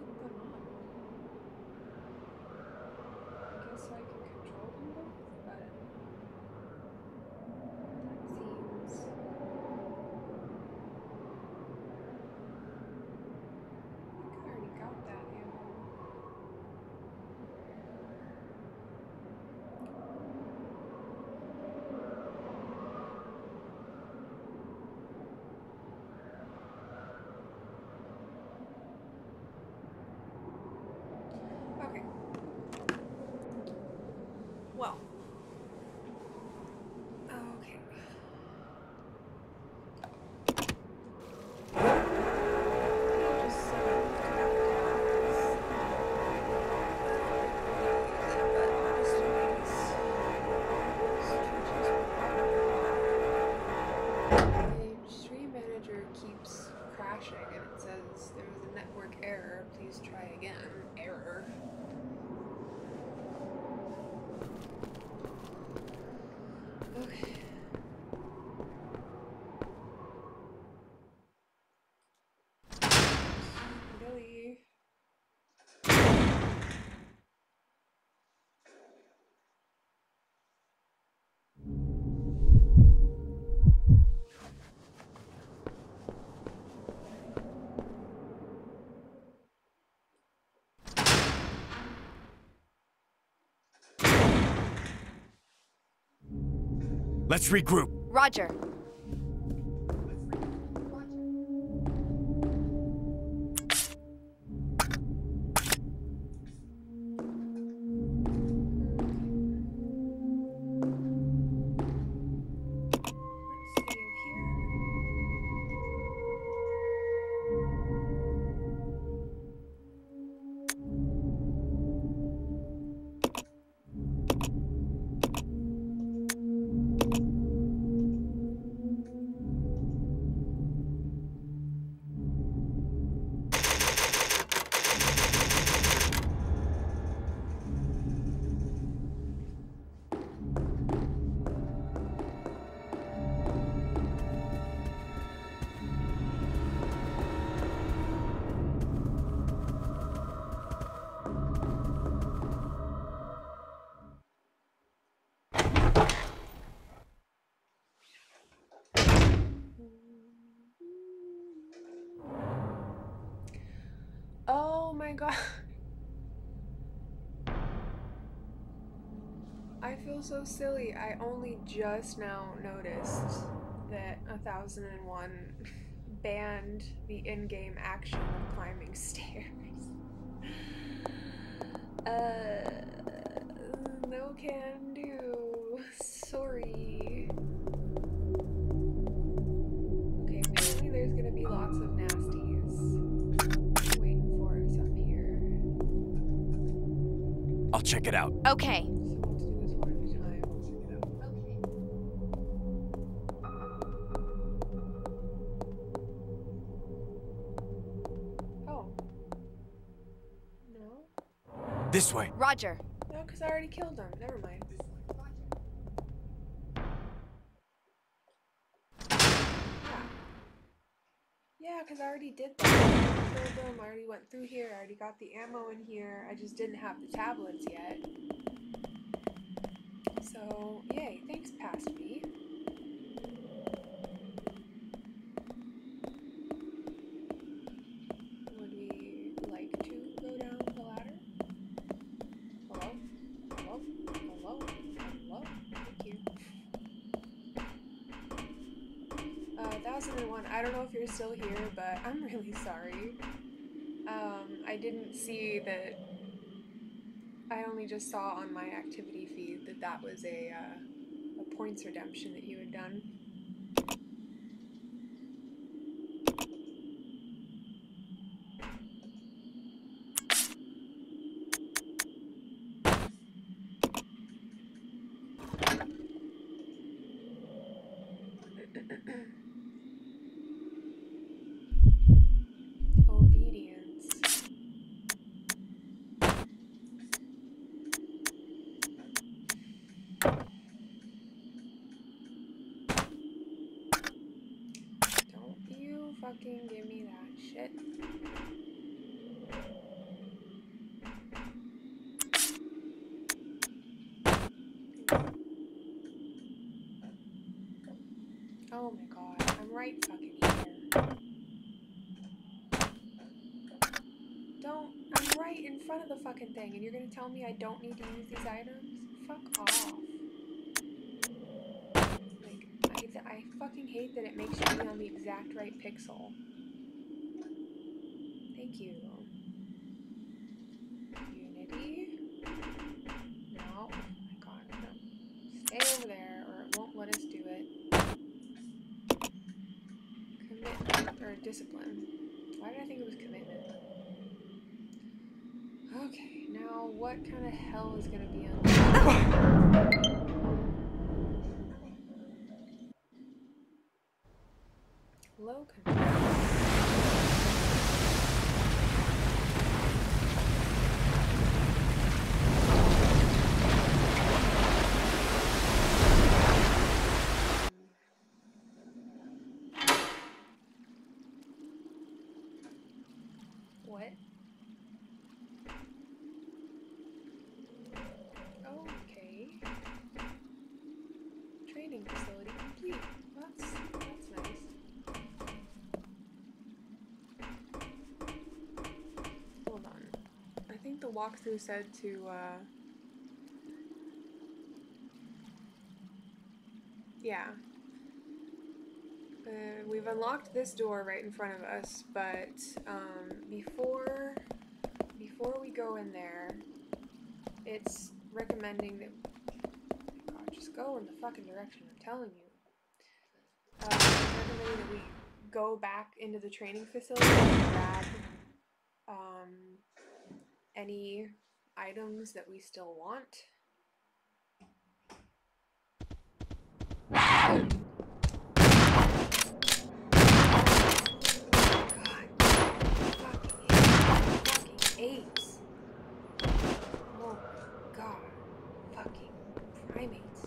and it says there was a network error. Please try Let's regroup. Roger. My god. I feel so silly. I only just now noticed that 1001 banned the in-game action of climbing stairs. Uh, no can check it out. Okay. So let's do this one at a time. Oh. No? This way. Roger. No, because I already killed him. Never mind. Yeah. Yeah, because I already did that. I killed him. I already went through here. I already got the ammo in here. I just didn't have the tablets yet. So, yay. Thanks, past me. Would we like to go down the ladder? Hello? Hello? Hello? Hello? Thank you. Uh, 1001, I don't know if you're still here, but I'm really sorry. I didn't see that. I only just saw on my activity feed that that was a, uh, a points redemption that you had done. Obedience. Don't you fucking give me that shit. Oh my god, I'm right fucking here. Don't. I'm right in front of the fucking thing, and you're gonna tell me I don't need to use these items? Fuck off. Like, I, I fucking hate that it makes you be on the exact right pixel. Thank you. Unity? No. Oh my god, no. Stay over there, or it won't let us do it. Commitment, or discipline. Why did I think it was commitment? Okay, now what kind of hell is gonna be on? Low control. What? Okay. Training facility complete. That's that's nice. Hold on. I think the walkthrough said to uh yeah. Uh, we've unlocked this door right in front of us, but um, before before we go in there, it's recommending that go in the fucking direction I'm telling you. Uh, we go back into the training facility and grab um, any items that we still want. Apes. Oh my god, fucking primates.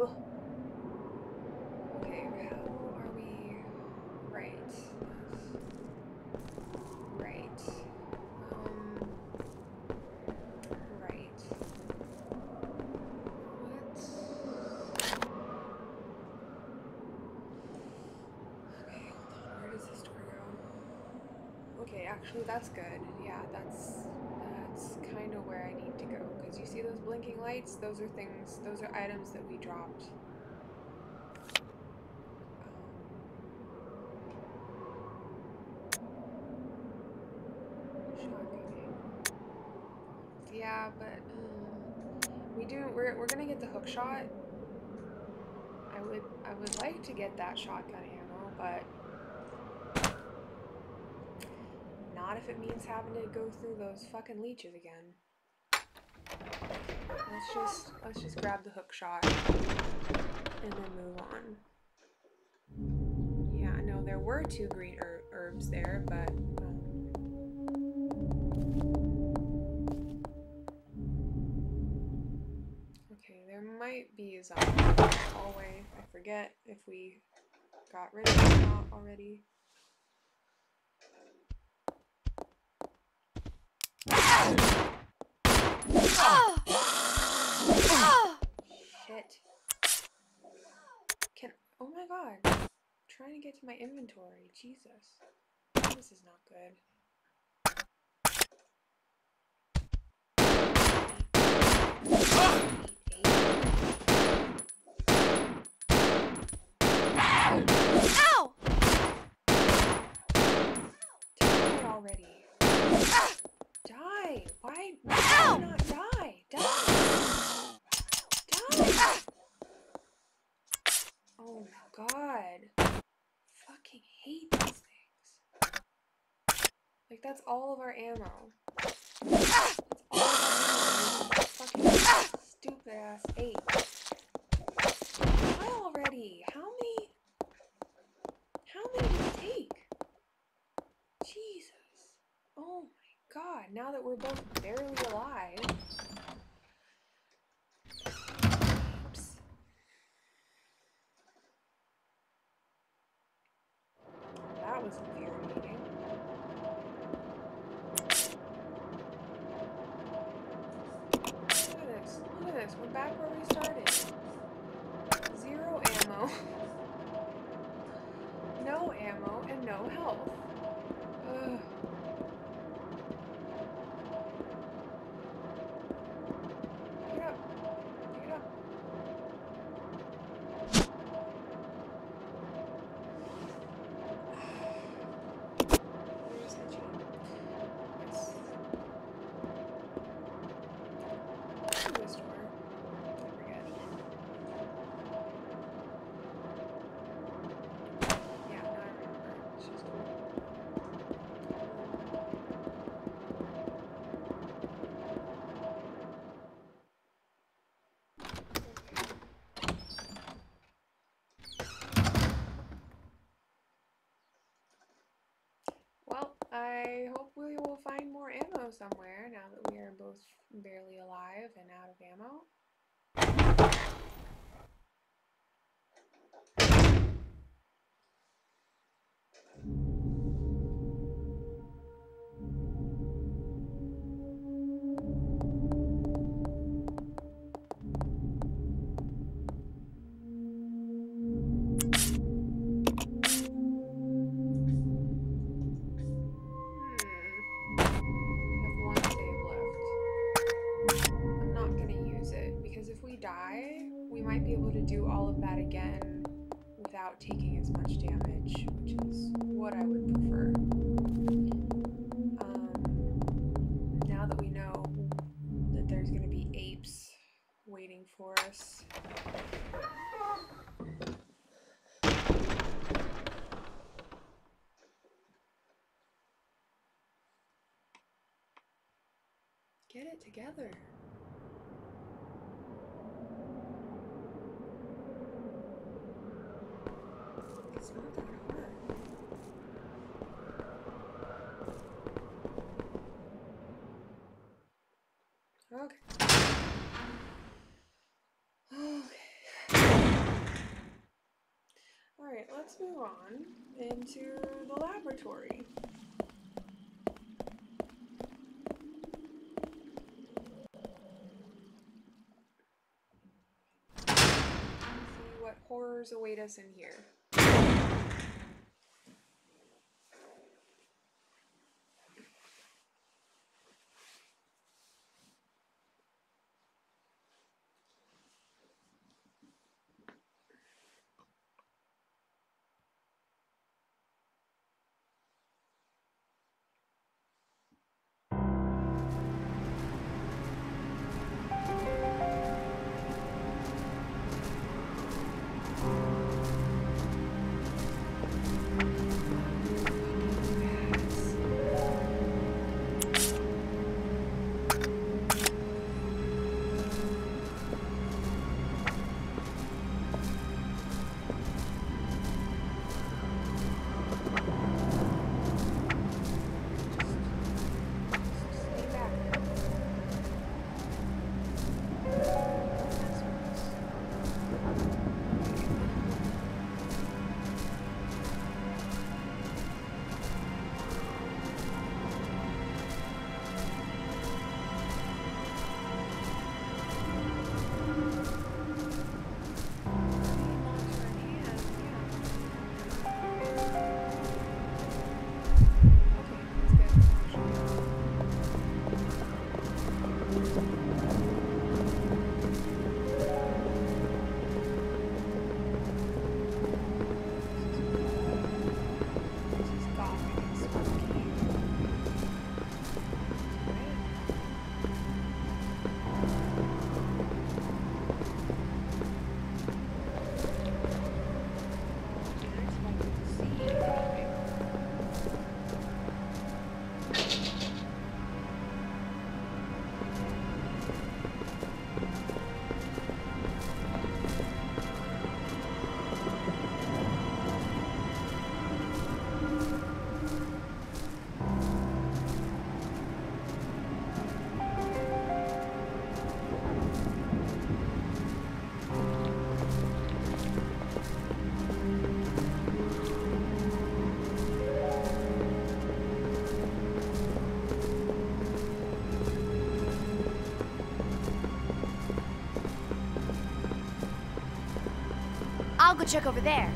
Ugh. Okay, how are we? Right. Right. Um. Right. What? Okay, hold on. Where does this door go? Okay, actually, that's good. Yeah, that's that's kind of where I need to go. Cause you see those blinking lights? Those are things. Those are items that we dropped. Um. Yeah, but um, we do. We're we're gonna get the hook shot. I would I would like to get that shotgun ammo, but not if it means having to go through those fucking leeches again. Let's just let's just grab the hook shot and then move on. Yeah, I know there were two green her- herbs there, but um, okay, there might be a zombie hallway. I forget if we got rid of it already. Shit. Can oh my god. I'm trying to get to my inventory. Jesus. This is not good. Ow! Die already. Ah! Die. Why why not die? Die. Die. Oh my god. Fucking hate these things. Like that's all of our ammo. That's all of our. Fucking stupid ass ape. Die already. How many how many did it take? Jesus. Oh my god, now that we're both barely alive. Oops. That was infuriating. Look at this. Look at this. We're back where we started. Zero ammo. no ammo and no health. Ugh. Pick it up. Pick it up. Where's the gene? Yes. To this door. I forget. Yeah, now I remember. It's just Well, I hope we will find more ammo somewhere now that we are both barely alive and out together. It's not that hard. Okay. Okay. Alright, let's move on into the laboratory. see what horrors await us in here. Go check over there.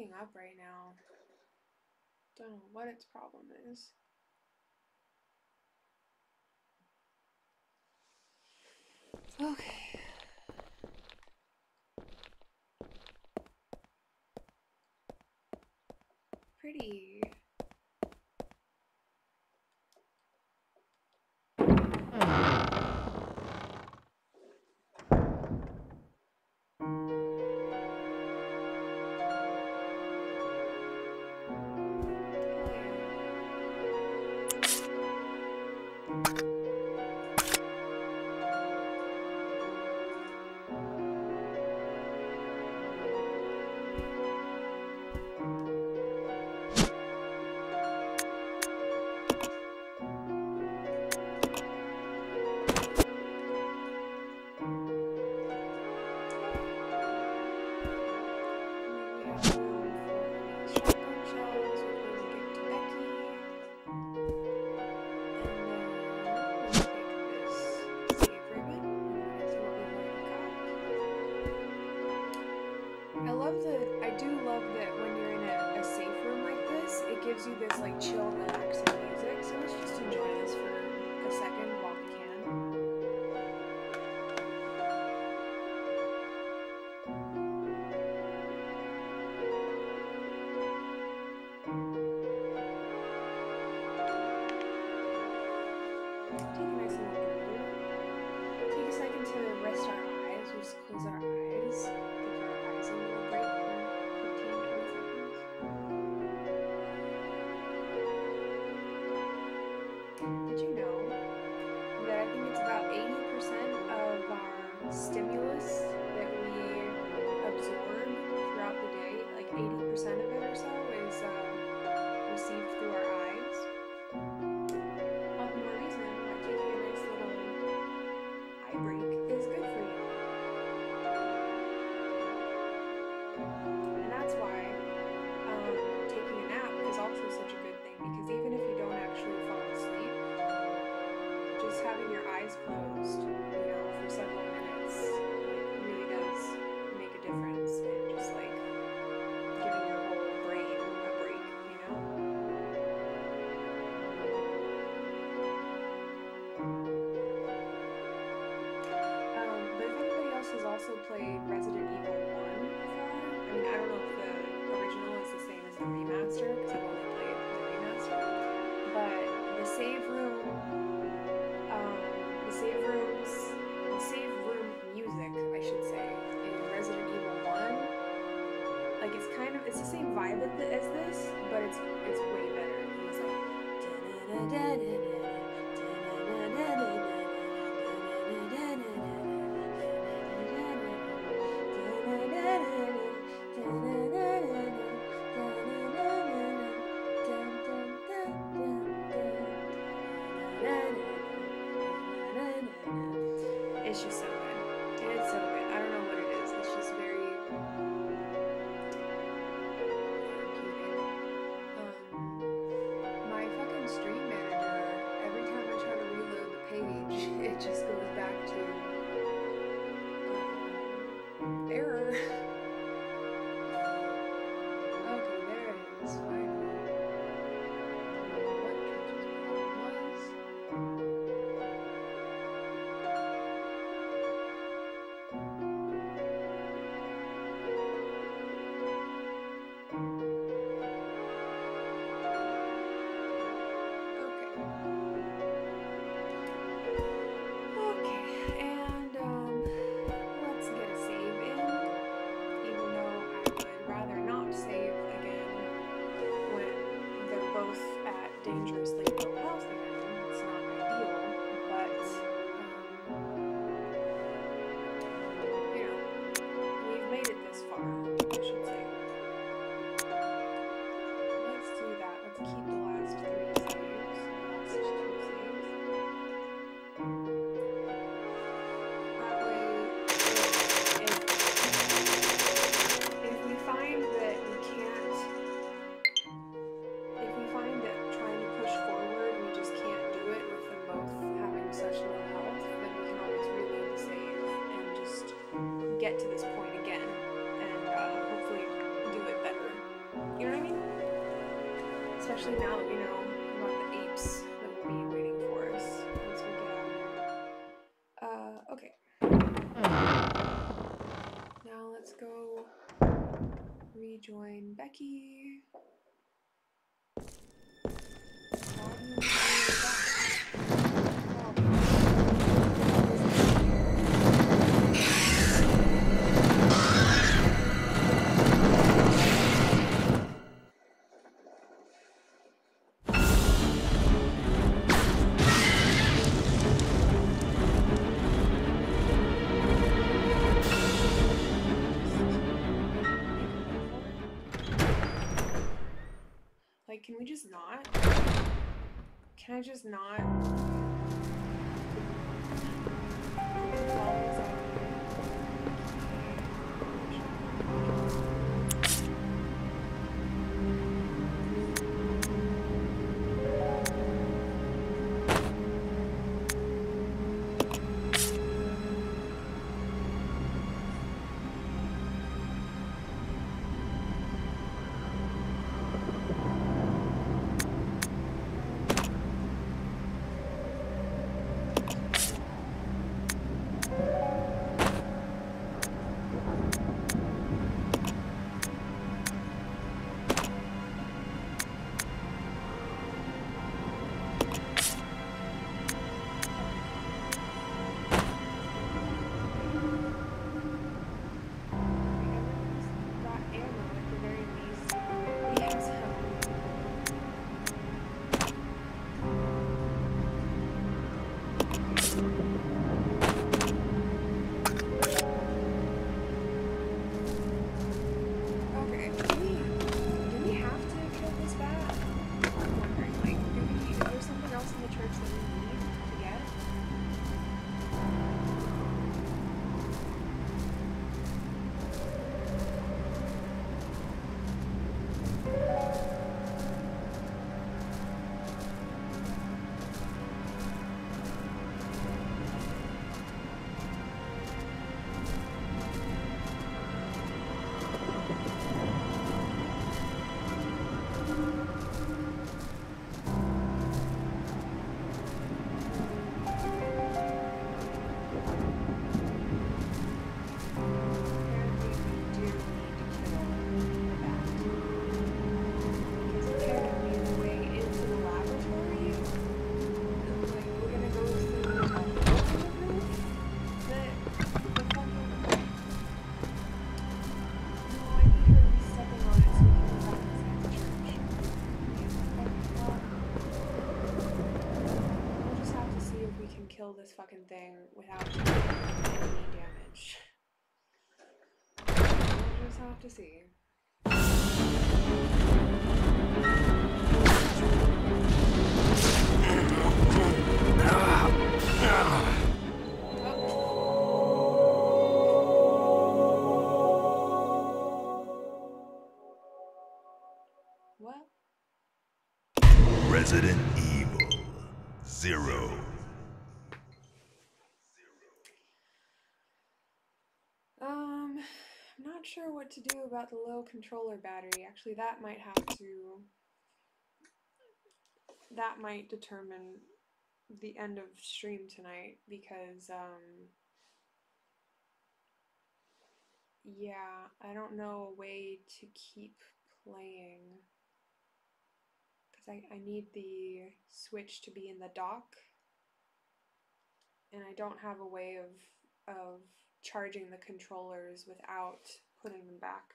Fucking up right now. Don't know what its problem is. Okay. vibe as this, but it's it's way better. Like. Da, da, da, I just not something without any damage. We'll just have to see. Resident not sure what to do about the low controller battery. Actually, that might have to. That might determine the end of stream tonight because, um, yeah, I don't know a way to keep playing because I, I need the switch to be in the dock and I don't have a way of of charging the controllers without putting them back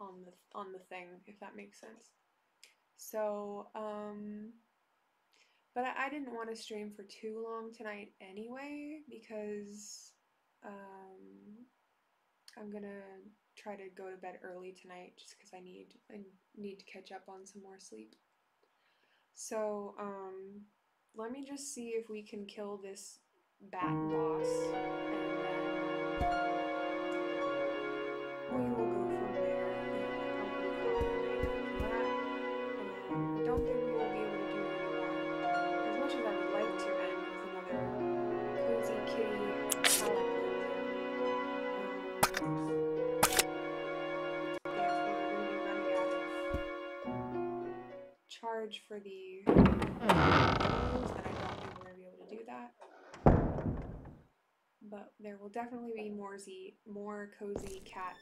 on the on the thing if that makes sense so um but I, I didn't want to stream for too long tonight anyway because um I'm gonna try to go to bed early tonight just because I need I need to catch up on some more sleep. So um, let me just see if we can kill this bat boss, we will go from there. And it I don't think we will be able to do any more. As much as I would like to end with another cozy kitty palate cleanser. Um, we were going to be running out of charge for the controls, then I don't think we're going to be able to do that. But there will definitely be more Z, more cozy cat.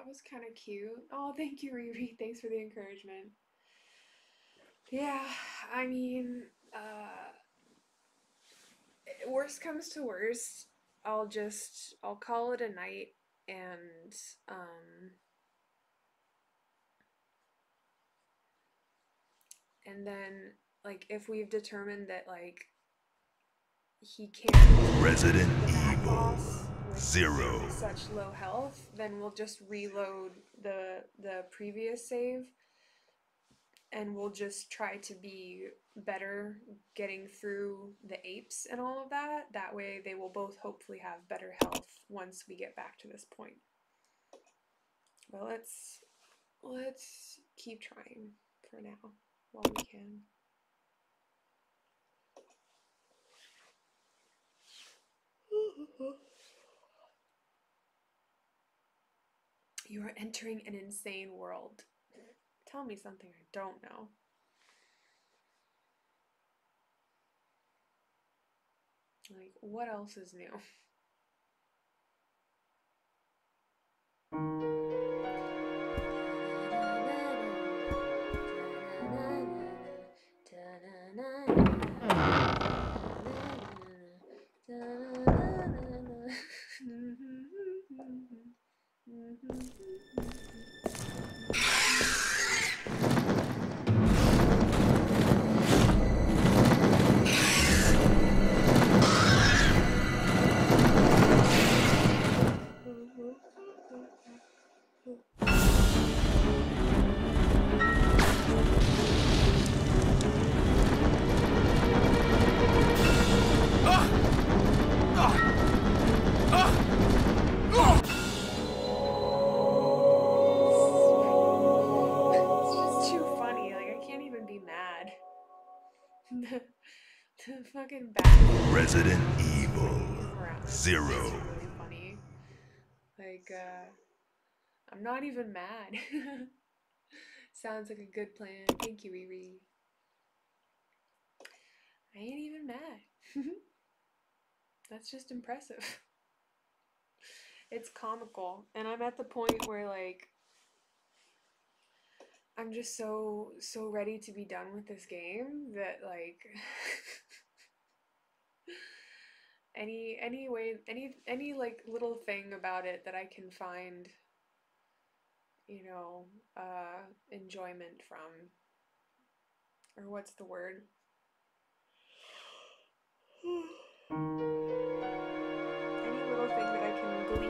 That was kind of cute. Oh, thank you, Riri. Thanks for the encouragement. Yeah, I mean, uh, worst comes to worst, I'll just I'll call it a night and um and then like if we've determined that like he can't Resident Evil Boss Zero. such low health, then we'll just reload the the previous save and we'll just try to be better getting through the apes and all of that. That way they will both hopefully have better health once we get back to this point. Well, let's let's keep trying for now while we can. You are entering an insane world. Tell me something I don't know. Like, what else is new? da hmm. Mm-hmm. mm-hmm. Fucking bad. Resident Evil around. Zero. really funny. Like, uh, I'm not even mad. Sounds like a good plan. Thank you, Riri. I ain't even mad. That's just impressive. It's comical, and I'm at the point where like I'm just so so ready to be done with this game that like any any way any any like little thing about it that I can find you know uh enjoyment from? Or what's the word? Any little thing that I can glean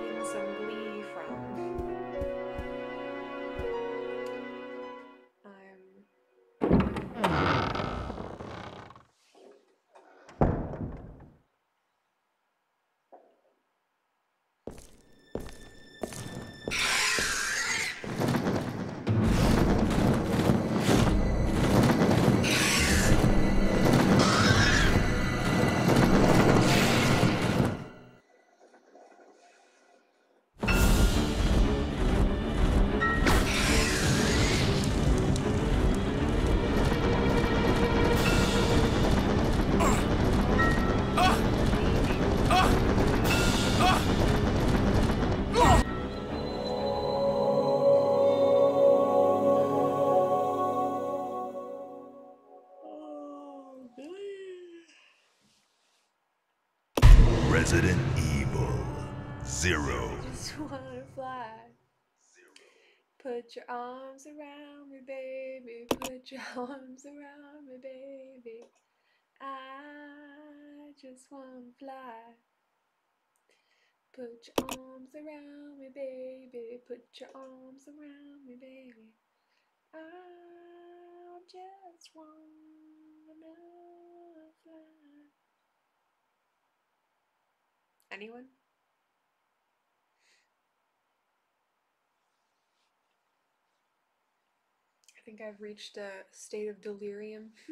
Zero. just wanna fly. Put your arms around me, baby. Put your arms around me, baby. I just wanna fly. Put your arms around me, baby. Put your arms around me, baby. I just wanna fly. Anyone? Think I've reached a state of delirium.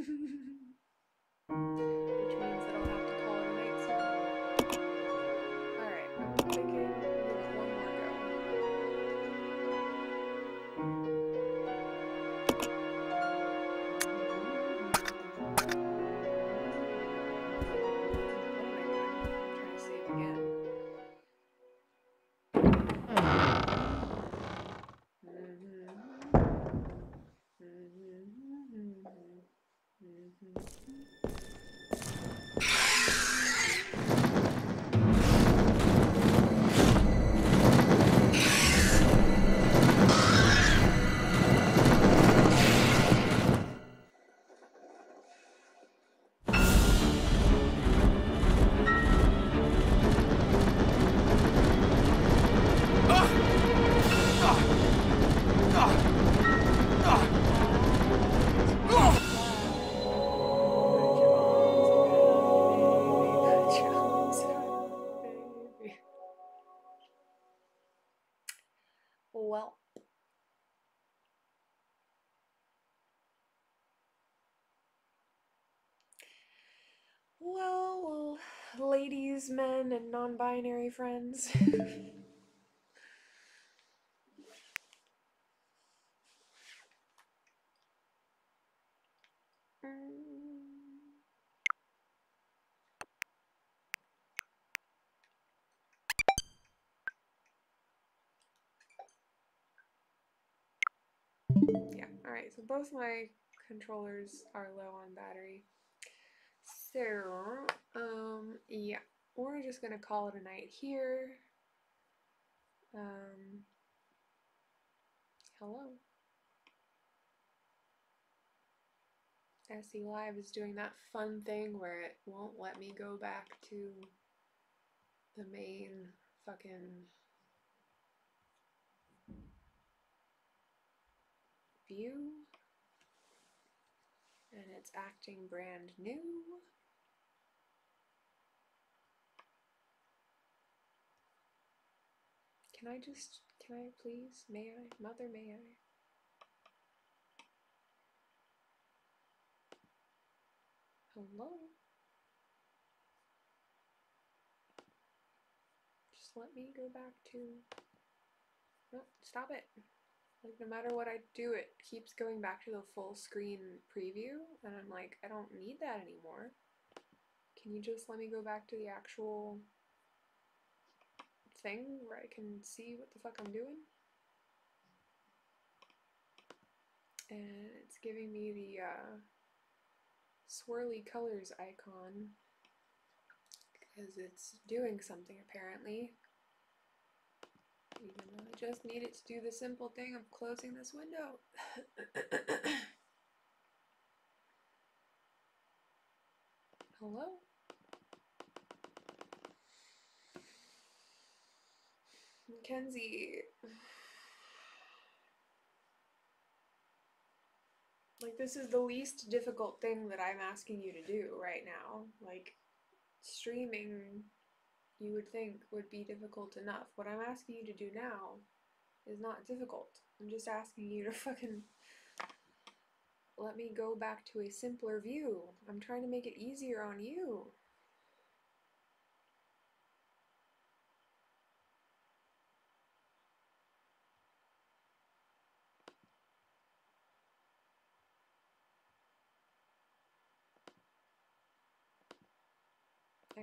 Which means that ladies, men, and non binary friends. Yeah, alright, so both my controllers are low on battery. So, um, yeah, we're just gonna call it a night here. Um, hello. SE Live is doing that fun thing where it won't let me go back to the main fucking view. And it's acting brand new. Can I just, can I please? May I? Mother, may I? Hello? Just let me go back to... No, stop it. Like, no matter what I do, it keeps going back to the full screen preview, and I'm like, I don't need that anymore. Can you just let me go back to the actual thing where I can see what the fuck I'm doing? And it's giving me the uh, swirly colors icon because it's doing something apparently. Even though I just need it to do the simple thing of closing this window. Hello? Mackenzie. Like, this is the least difficult thing that I'm asking you to do right now. Like, streaming, you would think, would be difficult enough. What I'm asking you to do now is not difficult. I'm just asking you to fucking let me go back to a simpler view. I'm trying to make it easier on you.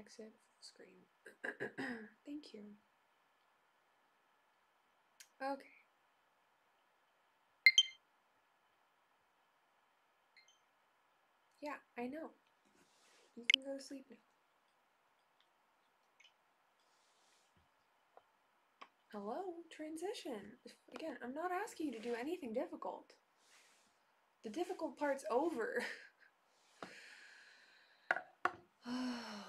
Exit screen. Thank you. Okay. Yeah, I know. You can go to sleep now. Hello? Transition. Again, I'm not asking you to do anything difficult. The difficult part's over. Oh.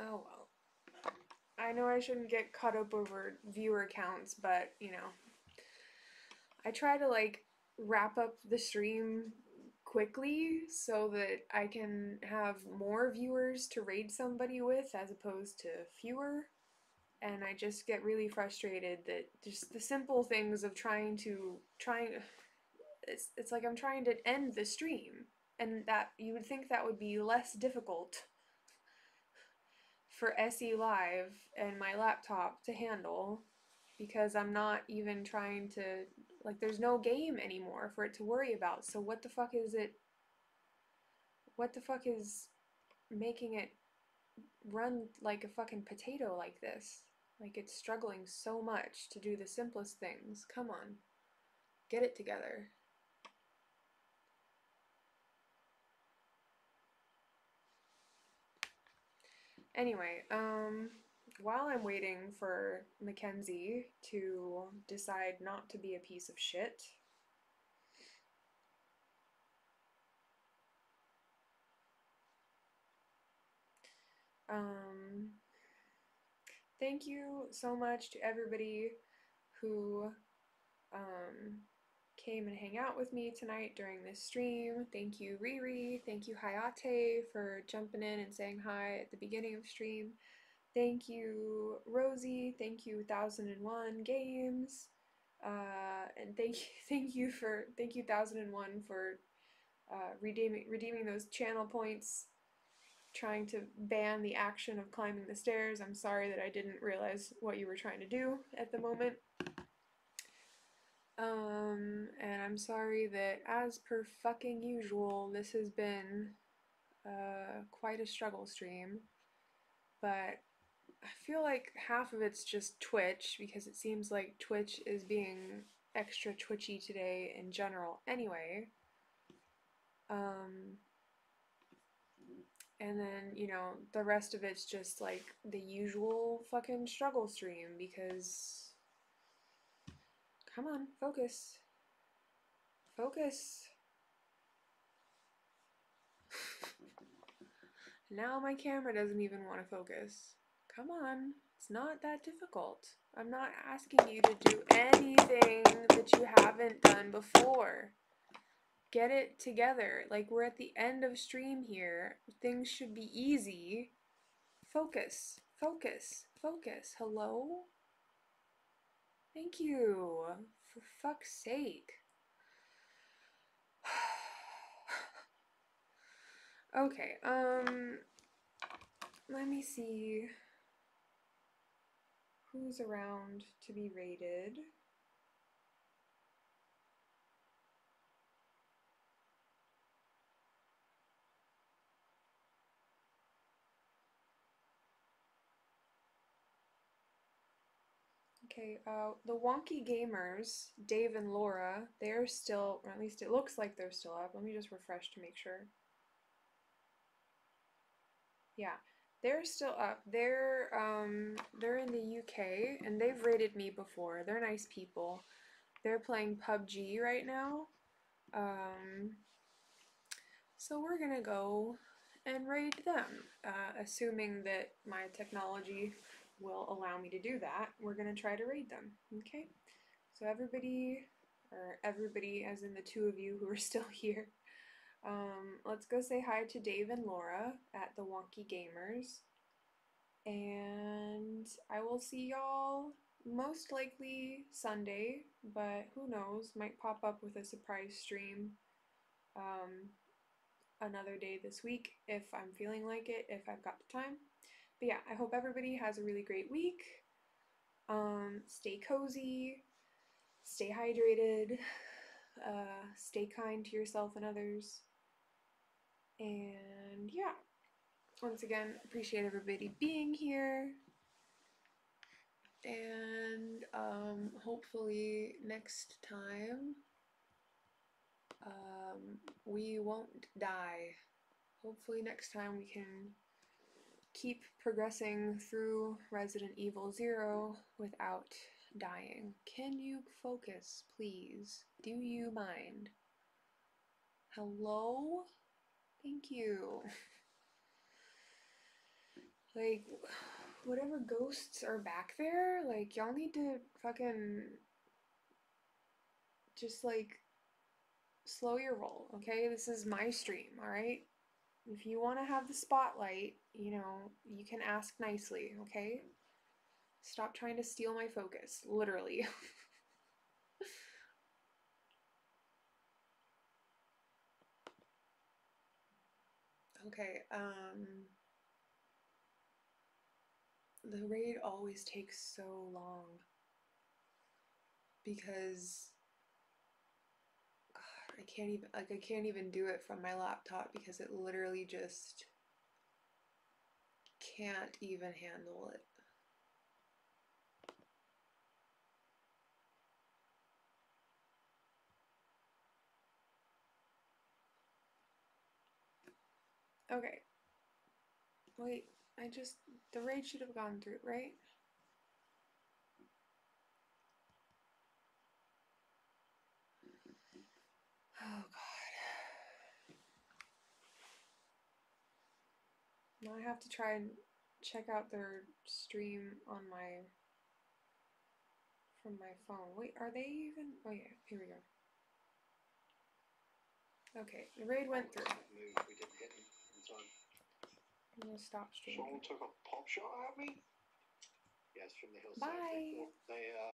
Oh well. I know I shouldn't get caught up over viewer counts, but you know, I try to like wrap up the stream quickly so that I can have more viewers to raid somebody with as opposed to fewer. And I just get really frustrated that just the simple things of trying to trying it's it's like I'm trying to end the stream and that you would think that would be less difficult for SE Live and my laptop to handle because I'm not even trying to like there's no game anymore for it to worry about. So what the fuck is it what the fuck is making it run like a fucking potato like this? Like it's struggling so much to do the simplest things. Come on. Get it together. Anyway, um, while I'm waiting for Mackenzie to decide not to be a piece of shit, um, thank you so much to everybody who um, came and hang out with me tonight during this stream. Thank you, Riri. Thank you, Hayate, for jumping in and saying hi at the beginning of stream. Thank you, Rosie. Thank you, 1001 Games. Uh, and thank you, thank you for thank you 1001 for uh, redeeming redeeming those channel points. Trying to ban the action of climbing the stairs. I'm sorry that I didn't realize what you were trying to do at the moment. Um, and I'm sorry that, as per fucking usual, this has been uh, quite a struggle stream. But I feel like half of it's just Twitch because it seems like Twitch is being extra twitchy today in general anyway. Um, and then, you know, the rest of it's just like the usual fucking struggle stream because. Come on, focus. Focus. now my camera doesn't even want to focus. Come on, it's not that difficult. I'm not asking you to do anything that you haven't done before. Get it together. Like, we're at the end of stream here. Things should be easy. Focus, focus, focus. Hello? Thank you. For fuck's sake. Okay, um let me see who's around to be rated. Okay, uh, the Wonky Gamers, Dave and Laura, they're still, or at least it looks like they're still up. Let me just refresh to make sure. Yeah, they're still up. They're um they're in the UK and they've rated me before. They're nice people. They're playing PUBG right now. Um so we're gonna go and raid them, uh, assuming that my technology will allow me to do that. We're gonna try to raid them. Okay, so everybody, or everybody, as in the two of you who are still here, um, let's go say hi to Dave and Laura at the Wonky Gamers, and I will see y'all most likely Sunday, but who knows? Might pop up with a surprise stream. Um, another day this week if I'm feeling like it, if I've got the time. But yeah, I hope everybody has a really great week. Um, stay cozy, stay hydrated, uh, stay kind to yourself and others. And yeah, once again, appreciate everybody being here. And um, hopefully next time um, we won't die. Hopefully next time we can keep progressing through Resident Evil 0 without dying. Can you focus, please? Do you mind? Hello? Thank you. Like, whatever ghosts are back there, like, y'all need to fucking just like slow your roll, okay? This is my stream, alright? If you want to have the spotlight, you know, you can ask nicely, okay? Stop trying to steal my focus, literally. okay, um the raid always takes so long because I can't even like I can't even do it from my laptop because it literally just can't even handle it. Okay. Wait, I just the raid should have gone through, right? Oh god. Now I have to try and check out their stream on my from my phone. Wait, are they even? Oh yeah, here we go. Okay, the raid went through. Move, we didn't hit him in time. I'm gonna stop streaming. Sean took a pop shot at me. Yes, from the hillside. Bye. They, they uh,